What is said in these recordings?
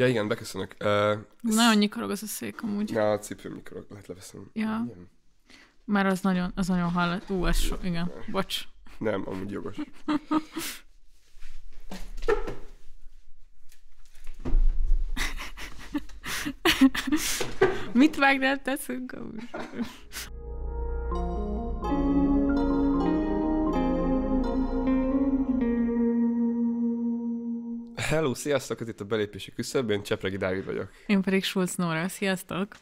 Ja, igen, beköszönök. Uh, Nagyon nyikorog az a szék amúgy. Ja, a cipőm nyikorog, lehet leveszem. Ja. Nem, Már az nagyon, az nagyon hallat. Ú, ez so, igen, bocs. nem amúgy jogos. Mit vágnál teszünk amúgy? Hello, sziasztok, ez itt a belépési küszöb, én Csepregi Dávid vagyok. Én pedig Schulz Nóra, sziasztok!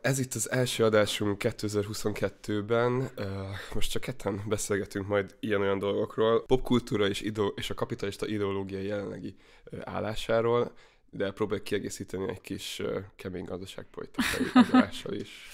Ez itt az első adásunk 2022-ben. Uh, most csak ketten beszélgetünk majd ilyen-olyan dolgokról. Popkultúra és, idő, és a kapitalista ideológia jelenlegi állásáról, de próbáljuk kiegészíteni egy kis kemény gazdaságpolitikai adással is.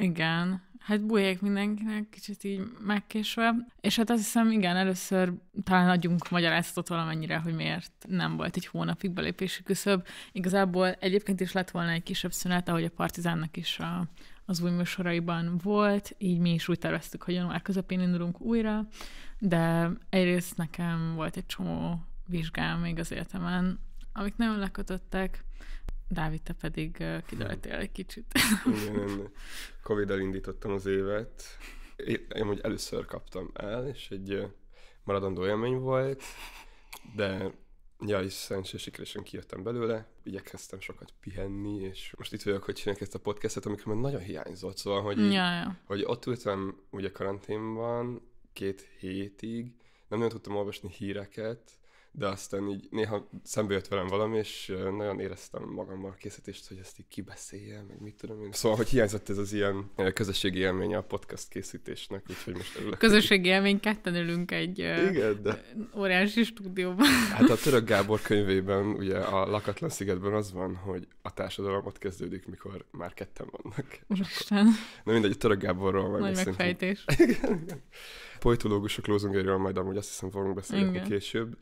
Igen, hát bujjék mindenkinek, kicsit így megkésve. És hát azt hiszem, igen, először talán adjunk magyarázatot valamennyire, hogy miért nem volt egy hónapig belépési küszöb. Igazából egyébként is lett volna egy kisebb szünet, ahogy a Partizánnak is a, az új műsoraiban volt, így mi is úgy terveztük, hogy január közepén indulunk újra, de egyrészt nekem volt egy csomó vizsgám még az életemen, amik nagyon lekötöttek, Dávid, te pedig kidőltél egy kicsit. Igen, én Covid-el indítottam az évet. Én, én hogy először kaptam el, és egy maradandó élmény volt, de ja, is szerencsére sikeresen kijöttem belőle, igyekeztem sokat pihenni, és most itt vagyok, hogy csinálják ezt a podcastet, amikor már nagyon hiányzott, szóval, hogy, ja, ja. hogy ott ültem ugye karanténban két hétig, nem nagyon tudtam olvasni híreket, de aztán így néha szembe jött velem valami, és nagyon éreztem magammal készítést, hogy ezt így kibeszéljem, meg mit tudom én. Szóval, hogy hiányzott ez az ilyen közösségi élmény a podcast készítésnek, úgyhogy most örülök. Közösségi élmény, ketten ülünk egy Igen, de... óriási stúdióban. Hát a Török Gábor könyvében, ugye a Lakatlan szigetben az van, hogy a társadalom ott kezdődik, mikor már ketten vannak. Úristen. Na mindegy, a Török Gáborról meg Nagy megfejtés. igen, igen. Politológusok lózungairól majd amúgy azt hiszem fogunk beszélni később.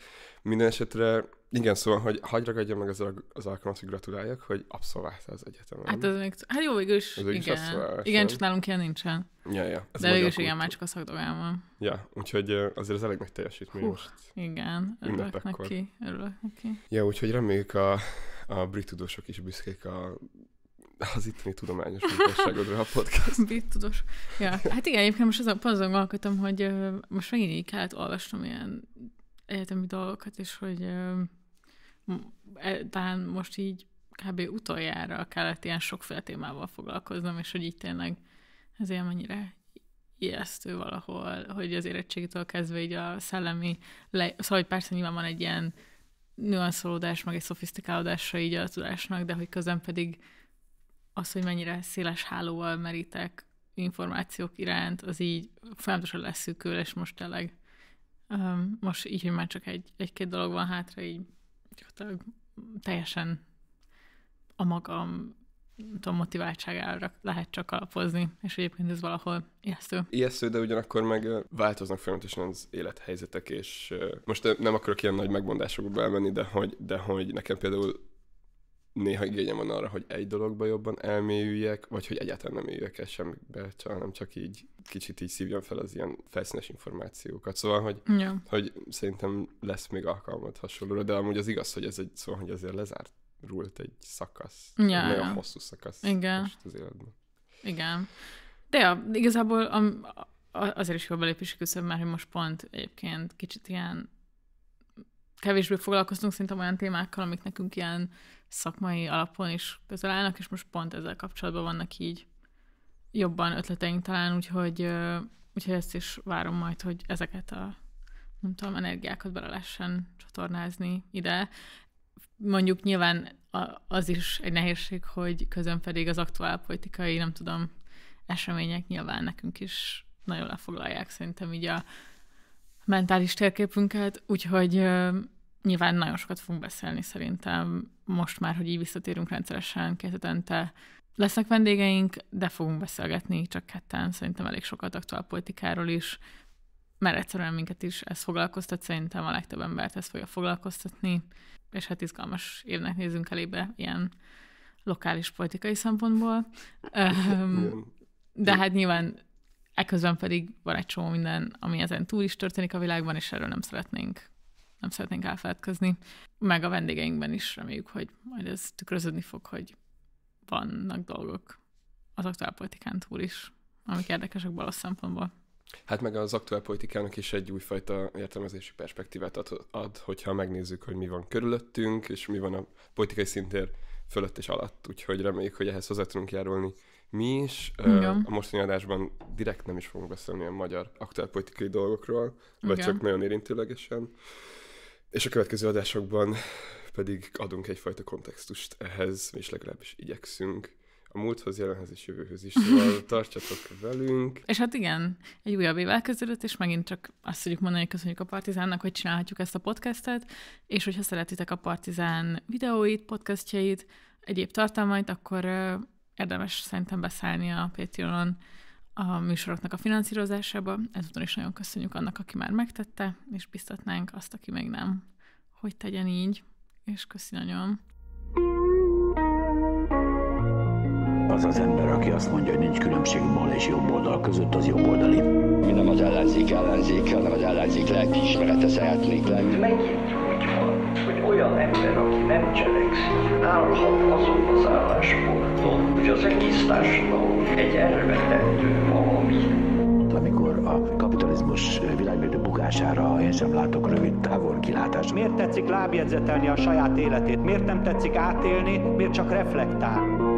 Minden esetre, igen, szóval, hogy hagyj ragadjam meg az, az alkalmat, hogy gratuláljak, hogy abszolváltál az egyetemen. Hát ez még, hát jó, végül is, végül is igen. igen, csak nálunk ilyen nincsen. Ja, ja. Ez De végül is igen, már csak a szakdogán van. Ja, úgyhogy azért ez elég nagy teljesítmény Hú. most. Igen, örülök neki, örülök neki. Ja, úgyhogy reméljük a, a brit tudósok is büszkék a, az itteni tudományos munkásságodra a podcast. Bit tudós. Ja, hát igen, egyébként most azon, azon gondolkodtam, hogy most megint így kellett olvasnom ilyen egyetemi dolgokat, és hogy e, talán most így kb. utoljára kellett ilyen sokféle témával foglalkoznom, és hogy így tényleg ez ilyen mennyire ijesztő valahol, hogy az érettségitől kezdve így a szellemi, le... szóval hogy persze nyilván van egy ilyen nüanszolódás, meg egy szofisztikálódása így a tudásnak, de hogy közben pedig az, hogy mennyire széles hálóval merítek információk iránt, az így folyamatosan leszűkül, és most tényleg um, most így, hogy már csak egy, egy-két dolog van hátra, így gyakorlatilag teljesen a magam nem tudom, motiváltságára lehet csak alapozni, és egyébként ez valahol ijesztő. Ijesztő, de ugyanakkor meg változnak folyamatosan az élethelyzetek, és most nem akarok ilyen nagy megmondásokba elmenni, de hogy, de hogy nekem például néha igényem van arra, hogy egy dologba jobban elmélyüljek, vagy hogy egyáltalán nem éljek el semmibe, hanem csak így kicsit így szívjam fel az ilyen felszínes információkat. Szóval, hogy, Ja. hogy szerintem lesz még alkalmat hasonlóra, de amúgy az igaz, hogy ez egy, szóval, hogy azért lezárult egy szakasz. Ja, egy nagyon ja. hosszú szakasz Igen. most az életben. Igen. De ja, igazából am, a- azért is jó belépési küszöb, mert hogy most pont egyébként kicsit ilyen kevésbé foglalkoztunk szerintem olyan témákkal, amik nekünk ilyen szakmai alapon is közel állnak, és most pont ezzel kapcsolatban vannak így jobban ötleteink talán, úgyhogy, úgyhogy ezt is várom majd, hogy ezeket a nem tudom, energiákat bele lehessen csatornázni ide. Mondjuk nyilván az is egy nehézség, hogy közön pedig az aktuál politikai, nem tudom, események nyilván nekünk is nagyon lefoglalják szerintem így a mentális térképünket, úgyhogy nyilván nagyon sokat fogunk beszélni szerintem most már, hogy így visszatérünk rendszeresen két hetente. Lesznek vendégeink, de fogunk beszélgetni csak ketten, szerintem elég sokat aktuál politikáról is, mert egyszerűen minket is ez foglalkoztat, szerintem a legtöbb embert ez fogja foglalkoztatni, és hát izgalmas évnek nézünk elébe ilyen lokális politikai szempontból. De hát nyilván ekközben pedig van egy csomó minden, ami ezen túl is történik a világban, és erről nem szeretnénk nem szeretnénk elfeledkezni. Meg a vendégeinkben is reméljük, hogy majd ez tükröződni fog, hogy vannak dolgok az aktuálpolitikán túl is, amik érdekesek balos szempontból. Hát meg az aktuál politikának is egy újfajta értelmezési perspektívát ad, ad, hogyha megnézzük, hogy mi van körülöttünk, és mi van a politikai szintér fölött és alatt. Úgyhogy reméljük, hogy ehhez hozzá tudunk járulni mi is. Igen. A mostani adásban direkt nem is fogunk beszélni a magyar aktuál politikai dolgokról, vagy Igen. csak nagyon érintőlegesen. És a következő adásokban pedig adunk egyfajta kontextust ehhez, és legalábbis igyekszünk a múlthoz, jelenhez és jövőhöz is, szóval tartsatok velünk. És hát igen, egy újabb év elkezdődött, és megint csak azt tudjuk mondani, hogy köszönjük a Partizánnak, hogy csinálhatjuk ezt a podcastet, és hogyha szeretitek a Partizán videóit, podcastjait, egyéb tartalmait, akkor érdemes szerintem beszállni a Patreonon a műsoroknak a finanszírozásába. Ezúton is nagyon köszönjük annak, aki már megtette, és biztatnánk azt, aki még nem, hogy tegyen így, és köszi nagyon. Az az ember, aki azt mondja, hogy nincs különbség bal és jobb oldal között, az jobb oldali. Mi nem az ellenzék ellenzék, hanem az ellenzék lelkiismerete szeretnék lenni. Megint olyan ember, aki nem cselekszik, állhat azon az állásponton, hogy az egész társadalom egy elvetendő valami. Amikor a kapitalizmus világmérdő bukására én sem látok rövid távol kilátást. Miért tetszik lábjegyzetelni a saját életét? Miért nem tetszik átélni? Miért csak reflektál?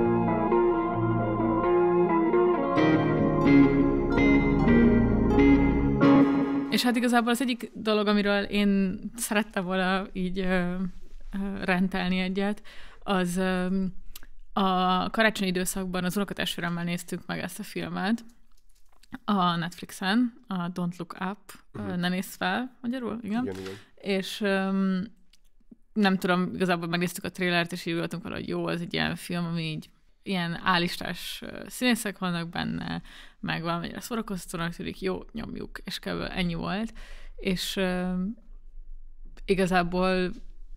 És hát igazából az egyik dolog, amiről én szerettem volna így ö, ö, rentelni egyet, az ö, a karácsonyi időszakban az unokatestvéremmel néztük meg ezt a filmet, a Netflixen, a Don't Look Up, uh-huh. Ne nézz fel, magyarul, igen. igen, igen. És um, nem tudom, igazából megnéztük a trélert, és így voltunk hogy jó, az egy ilyen film, ami így ilyen állistás színészek vannak benne, meg valamennyire szórakoztatónak tűnik, jó, nyomjuk, és kb. ennyi volt. És uh, igazából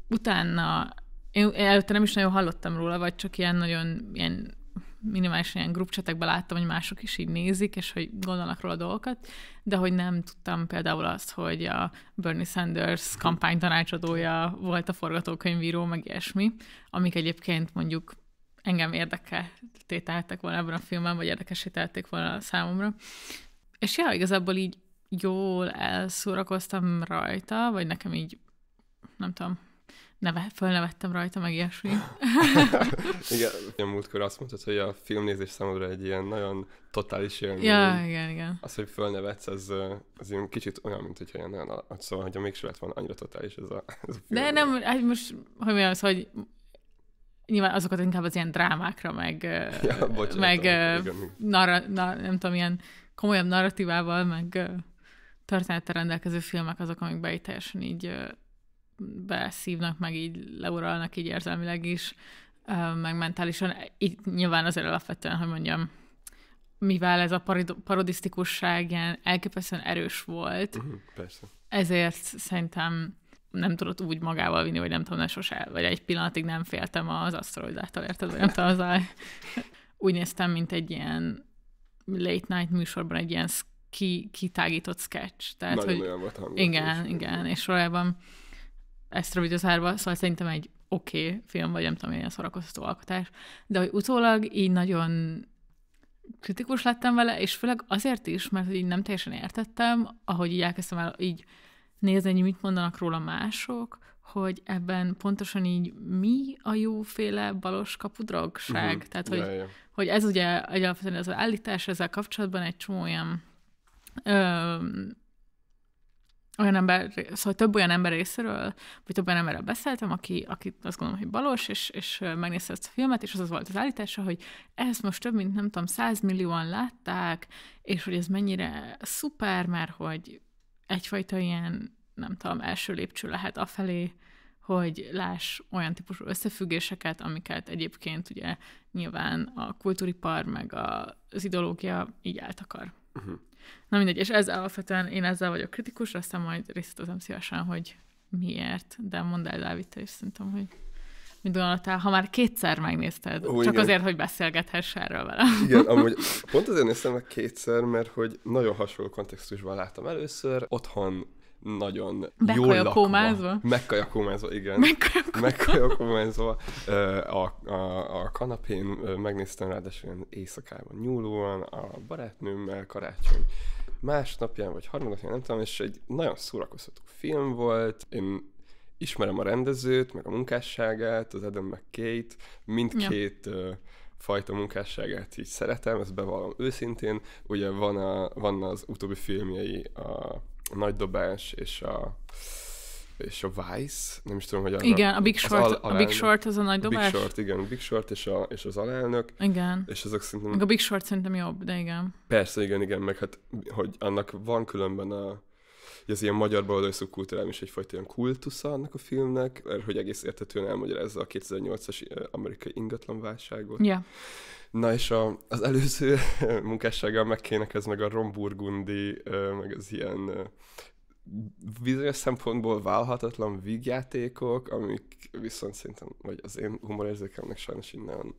utána, én előtte nem is nagyon hallottam róla, vagy csak ilyen nagyon ilyen minimális ilyen grupcsetekben láttam, hogy mások is így nézik, és hogy gondolnak róla dolgokat, de hogy nem tudtam például azt, hogy a Bernie Sanders kampánytanácsadója volt a forgatókönyvíró, meg ilyesmi, amik egyébként mondjuk engem érdekelték volna ebben a filmben, vagy érdekesítették volna számomra. És ja, igazából így jól elszórakoztam rajta, vagy nekem így, nem tudom, neve, fölnevettem rajta, meg ilyesmi. igen, a múltkor azt mondtad, hogy a filmnézés számodra egy ilyen nagyon totális élmény. Ja, igen, igen. Az, hogy fölnevetsz, az, az ilyen kicsit olyan, mint hogyha ilyen nagyon, szóval, hogyha mégse lett volna annyira totális ez a, ez a film. De nem, hát most, hogy mi az, hogy nyilván azokat inkább az ilyen drámákra, meg, ja, bocsánat, meg narra, na, nem tudom, ilyen komolyabb narratívával, meg történettel rendelkező filmek azok, amik be így teljesen így beszívnak, meg így leuralnak így érzelmileg is, meg mentálisan. Itt nyilván azért alapvetően, hogy mondjam, mivel ez a parodisztikusság ilyen elképesztően erős volt, uh-huh, persze. ezért szerintem nem tudott úgy magával vinni, vagy nem tudom, ne sose, vagy egy pillanatig nem féltem az aszteroidától, érted? Vagy nem tudom, az a... Úgy néztem, mint egy ilyen late night műsorban egy ilyen ki, kitágított sketch. Tehát, Nagyon hogy... olyan volt Igen, is. igen, és valójában ezt rövidözárva, szóval szerintem egy oké okay film, vagy nem tudom, ilyen szórakoztató alkotás, de hogy utólag így nagyon kritikus lettem vele, és főleg azért is, mert így nem teljesen értettem, ahogy így elkezdtem el így nézni, hogy mit mondanak róla mások, hogy ebben pontosan így mi a jóféle balos kapudrogság. Uh-huh. Tehát, hogy, hogy ez ugye egyáltalán az állítás ezzel kapcsolatban egy csomó olyan ö, olyan ember, szóval több olyan ember részéről, vagy több olyan emberrel beszéltem, aki, aki azt gondolom, hogy balos, és, és megnézte ezt a filmet, és az az volt az állítása, hogy ezt most több mint, nem tudom, százmillióan látták, és hogy ez mennyire szuper, mert hogy egyfajta ilyen, nem tudom, első lépcső lehet afelé, hogy láss olyan típusú összefüggéseket, amiket egyébként ugye nyilván a kultúripar meg az ideológia így eltakar. Uh-huh. Na mindegy, és ez alapvetően én ezzel vagyok kritikus, aztán majd részletezem szívesen, hogy miért, de mondd el, Dávid, te is szerintem, hogy mit gondoltál, ha már kétszer megnézted, Ó, csak igen. azért, hogy beszélgethess erről vele. Igen, amúgy pont azért néztem meg kétszer, mert hogy nagyon hasonló kontextusban láttam először, otthon nagyon jól lakva. Megkajakómázva, igen. Megkajakó- Megkajakómázva. A, a, a kanapén megnéztem ráadásul ilyen éjszakában nyúlóan a barátnőmmel karácsony másnapján, vagy harmadnapján, nem tudom, és egy nagyon szórakoztató film volt. Én ismerem a rendezőt, meg a munkásságát, az Adam McKay-t, mindkét ja. fajta munkásságát így szeretem, ezt bevallom őszintén. Ugye van, a, van az utóbbi filmjei, a Nagy Dobás és a és a Vice, nem is tudom, hogy arra, Igen, a Big Short, al- a Big. Short az a nagy A Big dobás. Short, igen, a Big Short és, a, és az alelnök, Igen. és azok szerintem Meg a Big Short szerintem jobb, de igen. Persze, igen, igen, meg hát, hogy annak van különben a, hogy az ilyen magyar baloldali szubkultúrában is egyfajta ilyen kultusza annak a filmnek, mert hogy egész értetően elmagyarázza a 2008-as ö, amerikai ingatlanválságot. Ja. Na és a, az előző munkássággal megkének ez meg a ö, meg az ilyen bizonyos szempontból válhatatlan vígjátékok, amik viszont szerintem, vagy az én humorérzékemnek sajnos innen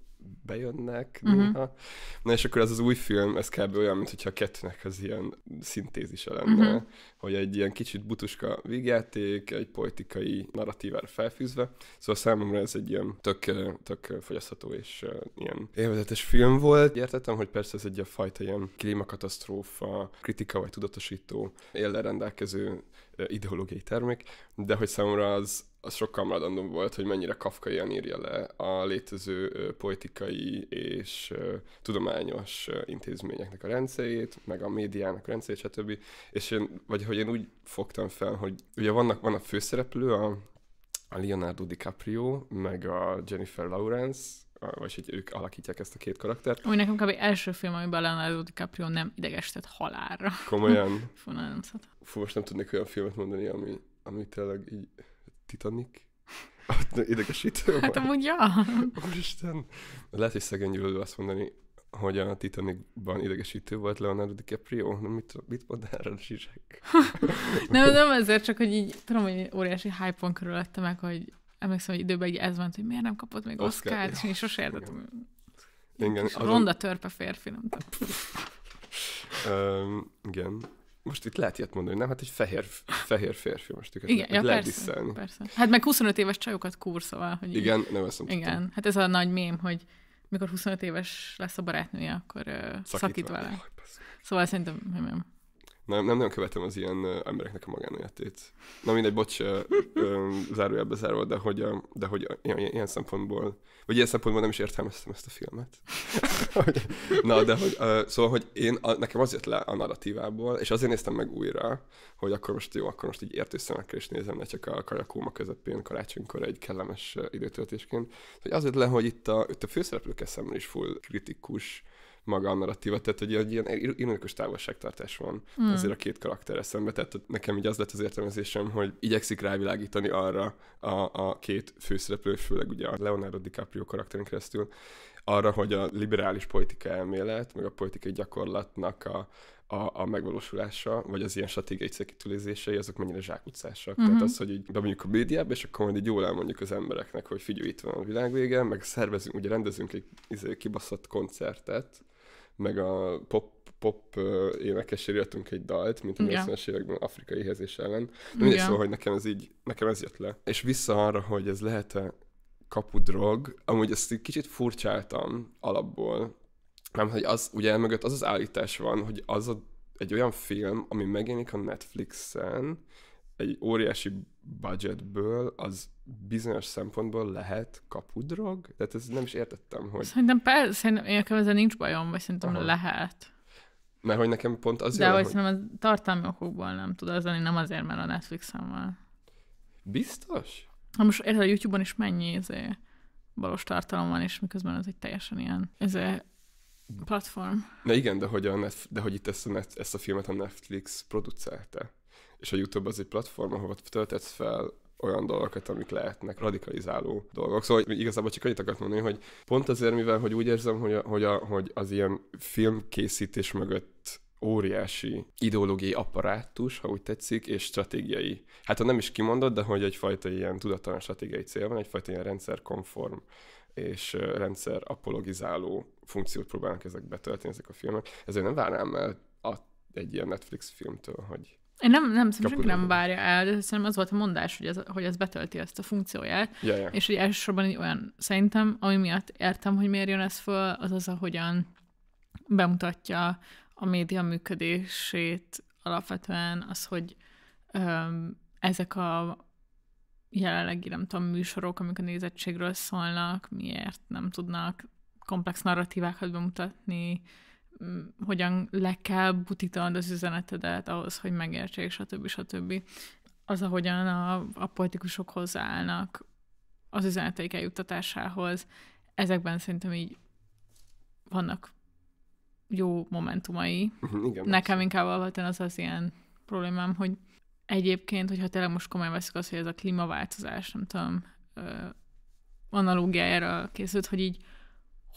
bejönnek Mhm. néha. Na és akkor ez az új film, ez kb. olyan, mintha a kettőnek az ilyen szintézise lenne, Mhm. hogy egy ilyen kicsit butuska vígjáték, egy politikai narratívára felfűzve. Szóval számomra ez egy ilyen tök, tök fogyasztható és ilyen élvezetes film volt. Értettem, hogy persze ez egy a fajta ilyen klímakatasztrófa, kritika vagy tudatosító, éllel rendelkező ideológiai termék, de hogy számomra az, az sokkal maradandó volt, hogy mennyire kafkaian írja le a létező politikai és tudományos intézményeknek a rendszerét, meg a médiának a rendszerét, stb. És én, vagy hogy én úgy fogtam fel, hogy ugye vannak, van a főszereplő, a, a Leonardo DiCaprio, meg a Jennifer Lawrence, vagy hogy ők alakítják ezt a két karaktert. Ami nekem kb. első film, amiben Leonardo DiCaprio nem idegesített halálra. Komolyan, Fú, szat. fú, most nem tudnék olyan filmet mondani, ami, ami tényleg így Titanic. Idegesítő Hát volt. amúgy ja. Úristen. Lehet, hogy szegény gyűlölő azt mondani, hogy a Titanicban idegesítő volt Leonardo DiCaprio. Nem, mit, mit mond erre a zsizsek? Nem, nem ezért, csak hogy így tudom, hogy óriási hype körülötte meg, hogy emlékszem, hogy időben így ez van, hogy miért nem kapott még Oscar, Oscar-t, és ja. én sose értettem. Igen, És azon- Ronda törpe férfi, nem tudom. Um, igen. Most itt lehet ilyet mondani, nem? Hát egy fehér, fehér férfi most őket Igen, ja, lehet persze, persze. Hát meg 25 éves csajokat kúr, szóval, hogy Igen, nem ezt. Igen, hát ez a nagy mém, hogy mikor 25 éves lesz a barátnője, akkor uh, szakít, szakít vele. Basszus. Szóval szerintem, nem, nem. Nem, nem, nem követem az ilyen embereknek a magánéletét. Na mindegy, bocs, zárójelbe zárva, de hogy, uh, de hogy uh, ilyen, ilyen szempontból, vagy ilyen szempontból nem is értelmeztem ezt a filmet. Na, de hogy, uh, szóval, hogy én, a, nekem az jött le a narratívából, és azért néztem meg újra, hogy akkor most jó, akkor most így értő szemekkel is nézem, ne csak a kajakóma közepén karácsonykor egy kellemes időtöltésként. Hogy az jött le, hogy itt a, itt a főszereplők eszemben is full kritikus maga a narratíva, tehát hogy egy ilyen ironikus távolságtartás van mm. azért a két karakter szembe, tehát nekem így az lett az értelmezésem, hogy igyekszik rávilágítani arra a, a két főszereplő, főleg ugye a Leonardo DiCaprio karakterin keresztül, arra, hogy a liberális politika elmélet, meg a politikai gyakorlatnak a, a, a megvalósulása, vagy az ilyen stratégiai célkitűzései, azok mennyire zsákutcásak. Uh-huh. Tehát az, hogy így bemondjuk a médiába, és akkor majd így jól elmondjuk az embereknek, hogy figyelj, itt van a világvége, meg szervezünk, ugye rendezünk egy izé, kibaszott koncertet, meg a pop, pop énekesére írtunk egy dalt, mint a Igen. 80-as években afrikai éhezés ellen. De mindegy, szóval, hogy nekem ez így, nekem ez jött le. És vissza arra, hogy ez lehet-e kapudrog, amúgy ezt egy kicsit furcsáltam alapból, nem, hogy az, ugye mögött az az állítás van, hogy az a, egy olyan film, ami megjelenik a Netflixen, egy óriási budgetből, az bizonyos szempontból lehet kapudrog? Tehát ez nem is értettem, hogy... Szerintem persze, szerintem nekem ezzel nincs bajom, vagy szerintem Aha. lehet. Mert hogy nekem pont az De jön, hogy szerintem ez tartalmi okokból nem tud az lenni, nem azért, mert a Netflixen van. Biztos? Ha most érted, a YouTube-on is mennyi izé, valós tartalom van, és miközben ez egy teljesen ilyen izé, platform. Na igen, de hogy, a Netf- de hogy itt ezt a, net- ezt a filmet a Netflix producálta. És a YouTube az egy platform, ahova töltetsz fel olyan dolgokat, amik lehetnek radikalizáló dolgok. Szóval igazából csak annyit akartam mondani, hogy pont azért, mivel hogy úgy érzem, hogy, a, hogy, a, hogy az ilyen filmkészítés mögött óriási ideológiai apparátus, ha úgy tetszik, és stratégiai. Hát ha nem is kimondott, de hogy egyfajta ilyen tudattalan stratégiai cél van, egyfajta ilyen rendszerkonform és rendszer apologizáló funkciót próbálnak ezek betölteni, ezek a filmek. Ezért nem várnám el a, egy ilyen Netflix filmtől, hogy Én nem, nem, szerintem senki nem várja el, de szerintem az volt a mondás, hogy ez, hogy ez betölti ezt a funkcióját, Ja, ja. és hogy elsősorban egy olyan, szerintem, ami miatt értem, hogy miért jön ez föl, az az, ahogyan bemutatja a média működését alapvetően az, hogy öm, ezek a jelenlegi, nem tudom, műsorok, amik a nézettségről szólnak, miért nem tudnak komplex narratívákat bemutatni, hogyan le kell butítanod az üzenetedet ahhoz, hogy megértsék, stb. stb. Az, ahogyan a, a politikusok hozzáállnak az üzeneteik eljuttatásához, ezekben szerintem így vannak jó momentumai. Mhm, Igen. Nekem inkább alapvetően az az ilyen problémám, hogy egyébként, hogyha tényleg most komolyan veszük azt, hogy ez a klímaváltozás, nem tudom, analógiájára készült, hogy így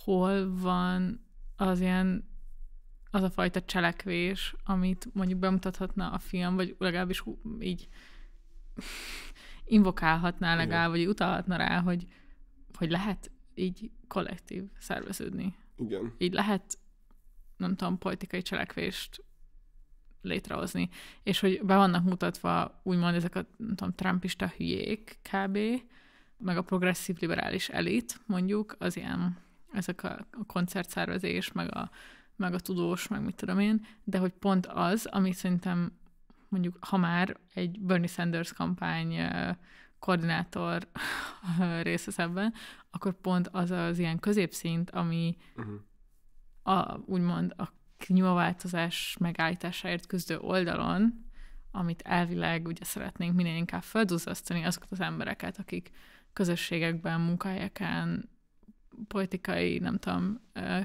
hol van az ilyen az a fajta cselekvés, amit mondjuk bemutathatna a film, vagy legalábbis hú- így invokálhatná legalább, vagy utalhatna rá, hogy, hogy lehet így kollektív szerveződni. Igen. Így lehet, nem tudom, politikai cselekvést létrehozni. És hogy be vannak mutatva úgymond ezek a, nem tudom, trumpista hülyék kb., meg a progresszív liberális elit, mondjuk, az ilyen, ezek a, a koncertszervezés, meg a, meg a tudós, meg mit tudom én, de hogy pont az, ami szerintem mondjuk, ha már egy Bernie Sanders kampány koordinátor rész az ebben, akkor pont az az ilyen középszint, ami Uh-huh. a, úgymond a klímaváltozás megállításáért küzdő oldalon, amit elvileg ugye szeretnénk minél inkább felduzzasztani azokat az embereket, akik közösségekben, munkahelyeken, politikai, nem tudom,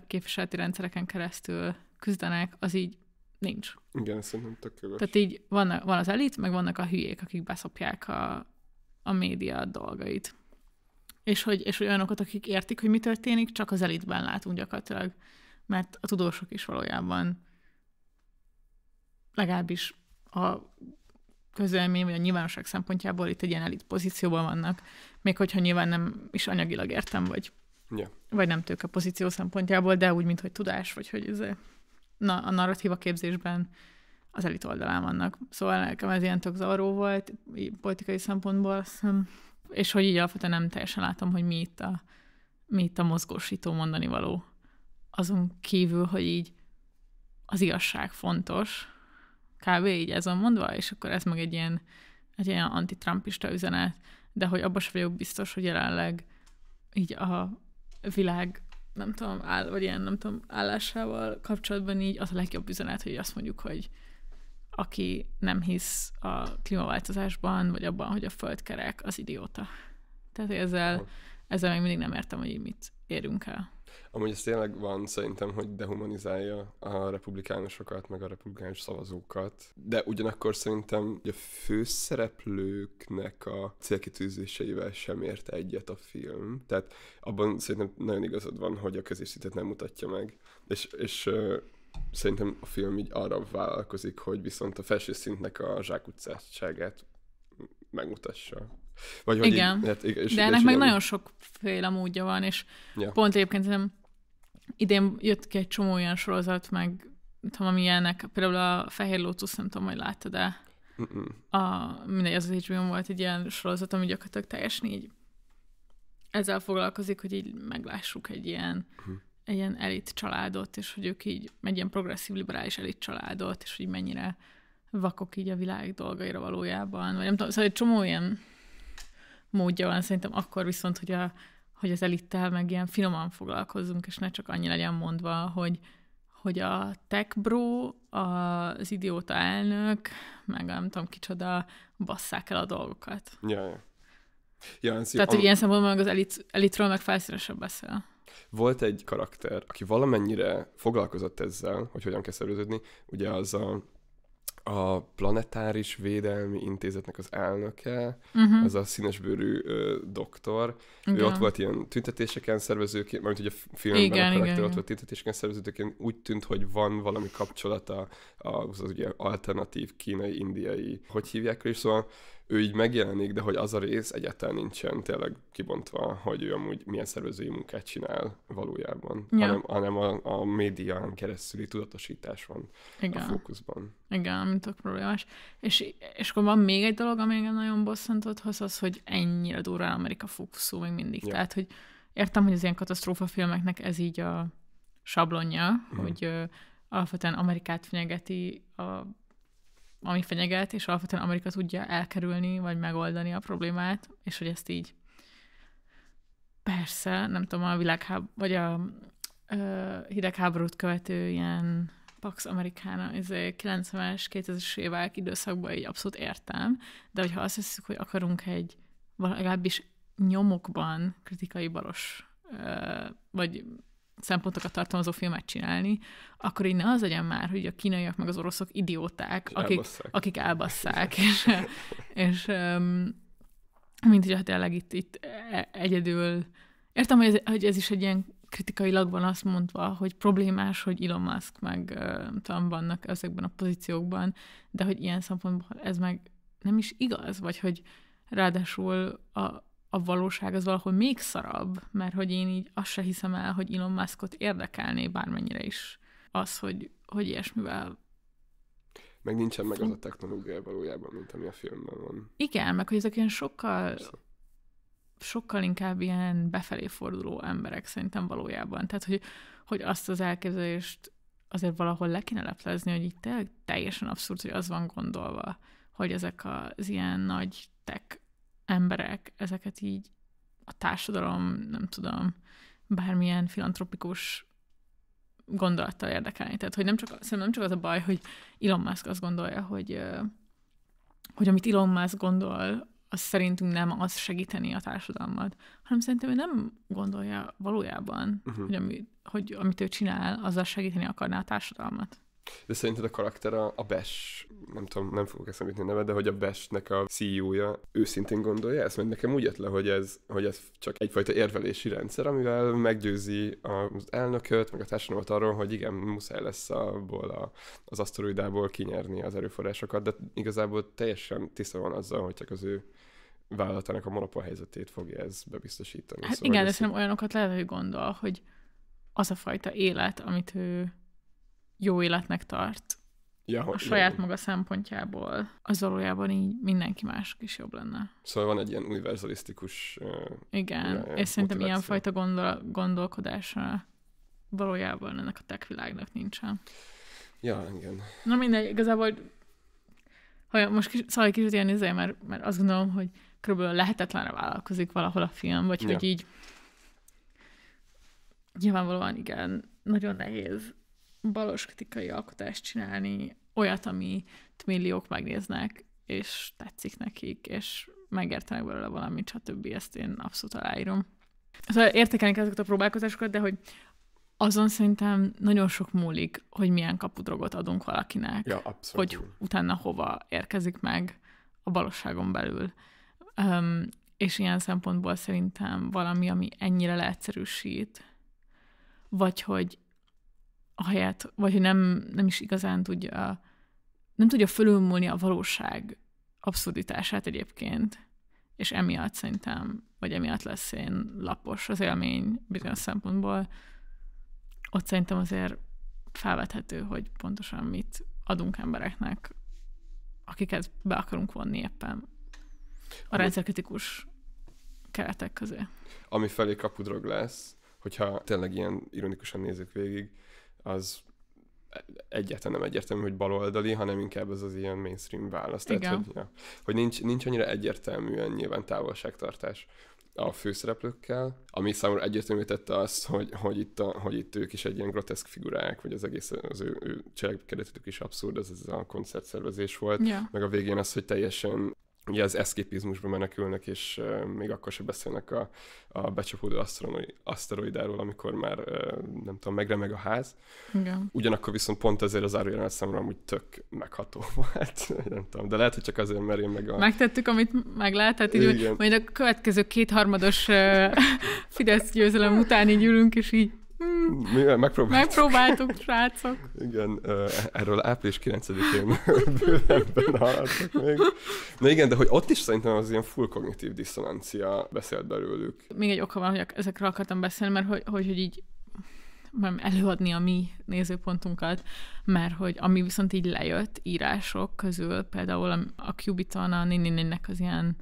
képviseleti rendszereken keresztül küzdenek, az így nincs. Igen, szerintem tök jogos. Tehát így van, van az elit, meg vannak a hülyék, akik beszopják a, a média dolgait. És hogy, és hogy olyanokat, akik értik, hogy mi történik, csak az elitben látunk gyakorlatilag. Mert a tudósok is valójában legalábbis a közölmény vagy a nyilvánosság szempontjából itt egy ilyen elit pozícióban vannak, még hogyha nyilván nem is anyagilag értem, vagy, Ja. vagy nem tőke pozíció szempontjából, de úgy, mint hogy tudás, vagy hogy ez na, a narratíva képzésben az elit oldalán vannak. Szóval nekem ez ilyen tök zavaró volt, politikai szempontból, és hogy így alapvetően nem teljesen látom, hogy mi itt a, mi itt a mozgósító mondani való. Azon kívül, hogy így az igazság fontos, kb. így ez van mondva, és akkor ez meg egy ilyen, egy ilyen antitrumpista üzenet, de hogy abban sem vagyok biztos, hogy jelenleg így a világ nem tudom, áll, vagy ilyen, nem tudom, állásával kapcsolatban így az a legjobb üzenet, hogy azt mondjuk, hogy aki nem hisz a klímaváltozásban, vagy abban, hogy a föld kerek, az idióta. Tehát ezzel, ezzel még mindig nem értem, hogy mit érünk el. Amúgy ez tényleg van szerintem, hogy dehumanizálja a republikánusokat, meg a republikánus szavazókat, de ugyanakkor szerintem a főszereplőknek a célkitűzéseivel sem ért egyet a film. Tehát abban szerintem nagyon igazad van, hogy a középszintet nem mutatja meg. És, és szerintem a film így arra vállalkozik, hogy viszont a felső szintnek a zsákutcátságát megmutassa. Vagy hogy Igen. Így, hát, és, De ennek meg igen, nagyon sokféle módja van, és Ja. pont egyébként nem idén jött ki egy csomó olyan sorozat, meg tudom, ami ilyenek, például a Fehér Lótusz, nem tudom, hogy láttad de a, mindegy, az az HBO volt egy ilyen sorozat, ami gyakorlatilag teljesen így ezzel foglalkozik, hogy így meglássuk egy ilyen, Mhm. egy ilyen elit családot, és hogy ők így, egy ilyen progresszív liberális elit családot, és hogy mennyire vakok így a világ dolgaira valójában, vagy nem tudom, szóval egy csomó ilyen módja van szerintem akkor viszont, hogy, a, hogy az elittel meg ilyen finoman foglalkozzunk, és ne csak annyi legyen mondva, hogy, hogy a tech bro, az idióta elnök, meg nem tudom kicsoda, basszák el a dolgokat. Ja, ja. Ja, ez Tehát, hogy ilyen szempontból meg az elit, elitről meg felszínesebb beszél. Volt egy karakter, aki valamennyire foglalkozott ezzel, hogy hogyan kell szerveződni, ugye az a, a Planetáris Védelmi Intézetnek az elnöke, Uh-huh. az a színesbőrű ö, doktor. Ő ott volt ilyen tüntetéseken szervezőként, mert ugye a filmben Igen, a karakter igen, ott igen. volt tüntetéseken szervezőként, úgy tűnt, hogy van valami kapcsolata az, az ugye alternatív kínai, indiai, hogy hívják ők, szóval ő így megjelenik, de hogy az a rész egyáltalán nincsen tényleg kibontva, hogy ő amúgy milyen szervezői munkát csinál valójában, Ja. hanem, hanem a, a médián keresztüli tudatosítás van a Igen. fókuszban. Igen, ami tök problémás. És, és akkor van még egy dolog, ami engem nagyon bosszantott, az az, hogy ennyire durván Amerika fókuszú még mindig. Ja. Tehát, hogy értem, hogy az ilyen katasztrófa filmeknek ez így a sablonja, Mhm. hogy ö, alapvetően Amerikát fenyegeti, a, ami fenyeget, és alapvetően Amerika tudja elkerülni, vagy megoldani a problémát, és hogy ezt így persze, nem tudom, a világháború, vagy a ö, hidegháborút követő ilyen Pax Americana, ez 90-es, 2000-es évek időszakban így abszolút értem, de hogyha azt hiszük, hogy akarunk egy legalábbis nyomokban kritikai balos vagy szempontokat tartalmazó filmet csinálni, akkor így ne az legyen már, hogy a kínaiak meg az oroszok idióták, akik, Elbasszák. akik elbasszák, és, és mint hát tényleg itt, itt e- egyedül értem, hogy ez, hogy ez is egy ilyen kritikailag van azt mondva, hogy problémás, hogy Elon Musk meg nem tudom, vannak ezekben a pozíciókban, de hogy ilyen szempontból ez meg nem is igaz, vagy hogy ráadásul a, a valóság az valahol még szarabb, mert hogy én így azt se hiszem el, hogy Elon Muskot érdekelné bármennyire is az, hogy, hogy ilyesmivel Meg nincsen meg az a technológia valójában, mint ami a filmben van. Igen, meg hogy ezek ilyen sokkal, sokkal inkább ilyen befelé forduló emberek szerintem valójában. Tehát, hogy, hogy azt az elképzelést azért valahol le kéne leplezni, hogy itt tényleg teljesen abszurd, hogy az van gondolva, hogy ezek az ilyen nagy tech emberek, ezeket így a társadalom, nem tudom, bármilyen filantropikus gondolattal érdekelni. Tehát, hogy nem csak, szerintem nem csak az a baj, hogy Elon Musk azt gondolja, hogy, hogy amit Elon Musk gondol, az szerintünk nem az segíteni a társadalmat, hanem szerintem ő nem gondolja valójában, uh-huh. hogy, ami, hogy amit ő csinál, azzal segíteni akarná a társadalmat. De szerinted a karakter a, a Bash, nem tudom, nem fogok eszembe jutni neve, de hogy a Bashnek a CEO-ja őszintén gondolja ezt? Mert nekem úgy jött le, hogy ez, hogy ez csak egyfajta érvelési rendszer, amivel meggyőzi az elnököt, meg a társadalmat arról, hogy igen, muszáj lesz abból a, az aszteroidából kinyerni az erőforrásokat, de igazából teljesen tiszta van azzal, hogy csak az ő vállalatának a monopól helyzetét fogja ez bebiztosítani. Hát Szóval igen, de szerintem olyanokat lehet, hogy gondol, hogy az a fajta élet, amit ő jó életnek tart, ja, a saját ja. maga szempontjából, az valójában így mindenki mások is jobb lenne. Szóval van egy ilyen univerzalisztikus uh, Igen, ja, és szerintem ilyen motiváció. fajta gondol, gondolkodása valójában ennek a tech világnak nincsen. Ja, igen. Na mindegy, igazából ha most kis, szóval egy kicsit ilyen izé, mert, mert azt gondolom, hogy körülbelül lehetetlenre vállalkozik valahol a film, vagy Ja. hogy így nyilvánvalóan igen, nagyon nehéz balos kritikai alkotást csinálni, olyat, amit milliók megnéznek, és tetszik nekik, és megértenek belőle valamit, stb. Ezt én abszolút aláírom. Szóval értékelni kell ezeket a próbálkozásokat, de hogy azon szerintem nagyon sok múlik, hogy milyen kapudrogot adunk valakinek Ja, abszolút. hogy utána hova érkezik meg a valóságon belül. Um, és ilyen szempontból szerintem valami, ami ennyire leegyszerűsít, vagy hogy ahelyett, vagy hogy nem, nem is igazán tudja, nem tudja fölülmúlni a valóság abszurditását egyébként, és emiatt szerintem, vagy emiatt lesz én lapos az élmény bizonyos szempontból, ott szerintem azért felvethető, hogy pontosan mit adunk embereknek, akiket be akarunk vonni éppen a rendszerkritikus keretek közé. Ami felé kapudrog lesz, hogyha tényleg ilyen ironikusan nézzük végig, az egyáltalán nem egyértelmű, hogy baloldali, hanem inkább ez az ilyen mainstream válasz. Tehát, Igen. hogy, ja, hogy nincs, nincs annyira egyértelműen nyilván távolságtartás a főszereplőkkel, ami számomra egyértelmű tette azt, hogy, hogy, itt a, hogy itt ők is egy ilyen groteszk figurák, vagy az egész az ő, ő cselekedetük is abszurd, ez, ez a koncertszervezés volt, Ja. meg a végén az, hogy teljesen ugye az eszképizmusba menekülnek, és uh, még akkor se beszélnek a, a becsapódó aszteroid- aszteroidáról, amikor már uh, nem tudom, megremeg a ház. Igen. Ugyanakkor viszont pont ezért az árujelenlet számomra amúgy tök megható volt. nem tudom, de lehet, hogy csak azért, mert én meg a... Megtettük, amit meg lehetett, így, Igen. majd a következő kétharmados uh, Fidesz győzelem után így ülünk, és így hmm, megpróbáltuk. Megpróbáltuk, srácok. Igen, erről április 9-én bővebben hallottak még. Na igen, de hogy ott is szerintem az ilyen full kognitív diszonancia beszélt belőlük. Még egy oka van, hogy ezekről akartam beszélni, mert hogy, hogy, hogy így nem előadni a mi nézőpontunkat, mert hogy ami viszont így lejött írások közül, például a, Cubiton, a Ninininnek az ilyen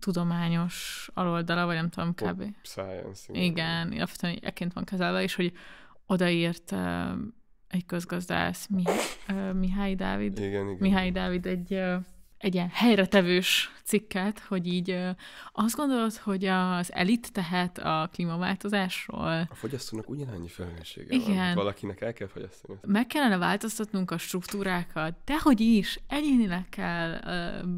tudományos aloldala, vagy nem tudom, kb. Pop Science. Igen, alapvetően ekként van kezelve, és hogy odaírt uh, egy közgazdász, Mi, uh, Mihály Dávid, Igen, igen. Mihály Dávid egy, uh, egy ilyen helyretevős cikket, hogy így azt gondolod, hogy az elit tehet a klímaváltozásról, A fogyasztónak ugyanannyi felelőssége Igen. van. Valakinek el kell fogyasztani. meg kellene változtatnunk a struktúrákat, dehogy is, egyénileg kell uh,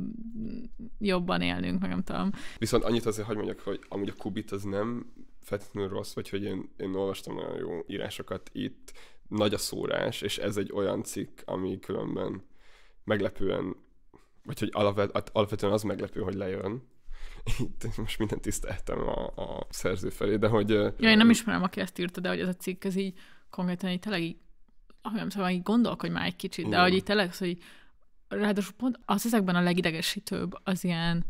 jobban élnünk, meg nem tudom. Viszont annyit azért hagy mondjak, hogy amúgy a Kubit az nem feltétlenül rossz, vagy hogy én, én olvastam nagyon jó írásokat itt, nagy a szórás, és ez egy olyan cikk, ami különben meglepően, vagy hogy alapvet, alapvetően az meglepő, hogy lejön. Itt most mindent tiszteltem a, a szerző felé, de hogy... Ja, én nem ismerem, aki ezt írta, de hogy ez a cikk, ez így konkrétan így tényleg így, ahogy nem szóval így gondolkodj már egy kicsit, de Igen. hogy így tényleg, így, ráadásul pont az ezekben a legidegesítőbb az ilyen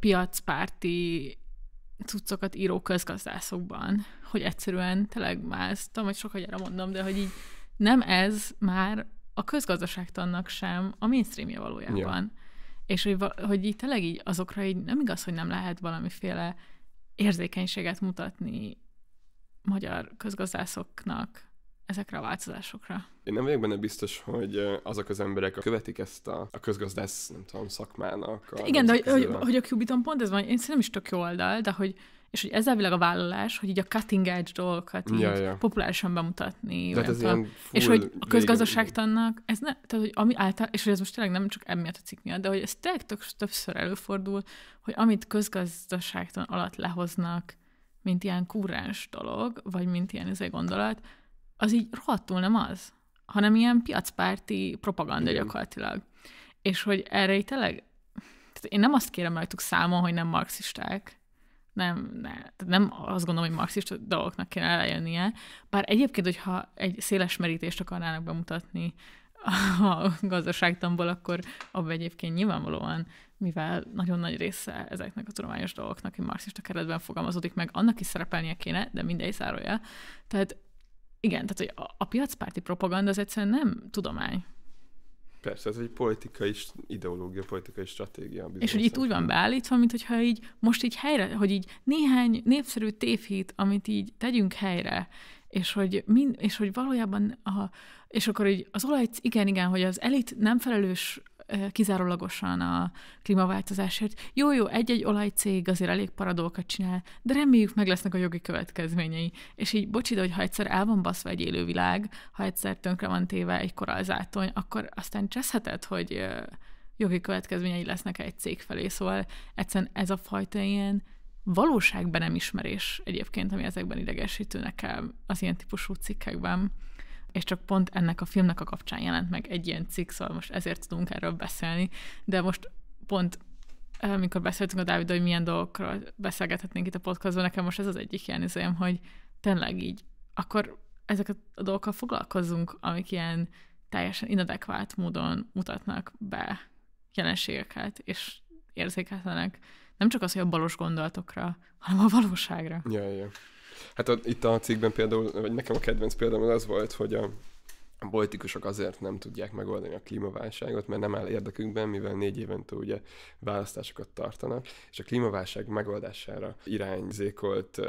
piacpárti cuccokat író közgazdászokban, hogy egyszerűen tényleg másztam, vagy sokat gyára mondom, de hogy így nem ez már a közgazdaságtannak sem a mainstreamje valójában. Ja. És hogy, hogy így tényleg így azokra így nem igaz, hogy nem lehet valamiféle érzékenységet mutatni magyar közgazdászoknak ezekre a változásokra. Én nem vagyok benne biztos, hogy azok az emberek követik ezt a, a közgazdász, nem tudom, szakmának. A Igen, de hogy, hogy, hogy a Cubiton pont ez van, én szerintem is tök jó oldal, de hogy és hogy ez elvileg a vállalás, hogy így a cutting edge dolgokat így Ja, ja. populárisan bemutatni. De vagy hát ez tudom. ilyen és hogy a közgazdaságtannak, ez ne, tehát, hogy ami által, és hogy ez most tényleg nem csak emiatt a cikk miatt, de hogy ez tényleg tök, többször előfordul, hogy amit közgazdaságtan alatt lehoznak, mint ilyen kúrens dolog, vagy mint ilyen izé gondolat, az így rohadtul nem az, hanem ilyen piacpárti propaganda Igen. gyakorlatilag. És hogy erre így tényleg, tehát én nem azt kérem rajtuk számon, hogy nem marxisták, nem, ne, nem azt gondolom, hogy marxista dolgoknak kéne eljönnie, bár egyébként, hogyha egy széles merítést akarnának bemutatni a gazdaságtanból, akkor abban egyébként nyilvánvalóan, mivel nagyon nagy része ezeknek a tudományos dolgoknak egy marxista keretben fogalmazódik meg, annak is szerepelnie kéne, de mindegy zárója. Tehát igen, tehát hogy a, a piacpárti propaganda az egyszerűen nem tudomány. Persze, ez egy politikai, ideológia, politikai stratégia. És hogy itt úgy van beállítva, mint hogyha így most így helyre, hogy így néhány népszerű tévhit, amit így tegyünk helyre, és hogy, min, és hogy valójában, a, és akkor így az olaj, igen, igen, hogy az elit nem felelős kizárólagosan a klímaváltozásért. Jó, jó, egy-egy olajcég azért elég paradókat csinál, de reméljük meg lesznek a jogi következményei. És így, bocsi, de hogy ha egyszer el van baszva egy élővilág, ha egyszer tönkre van téve egy korallzátony, akkor aztán cseszheted, hogy jogi következményei lesznek egy cég felé. Szóval egyszerűen ez a fajta ilyen valóságban nem ismerés egyébként, ami ezekben idegesítő nekem az ilyen típusú cikkekben. És csak pont ennek a filmnek a kapcsán jelent meg egy ilyen cikk, szóval most ezért tudunk erről beszélni. De most pont amikor beszéltünk a Dávid, hogy milyen dolgokról beszélgethetnénk itt a podcastban, nekem most ez az egyik ilyen izém, hogy tényleg így, akkor ezeket a dolgokkal foglalkozzunk, amik ilyen teljesen inadekvát módon mutatnak be jelenségeket, és érzéketlenek. Nem csak az, hogy a balos gondolatokra, hanem a valóságra. Ja, ja. Hát a, itt a cikkben például, vagy nekem a kedvenc példám az volt, hogy a, a politikusok azért nem tudják megoldani a klímaválságot, mert nem áll érdekükben, mivel négy évente ugye választásokat tartanak, és a klímaválság megoldására irányzékolt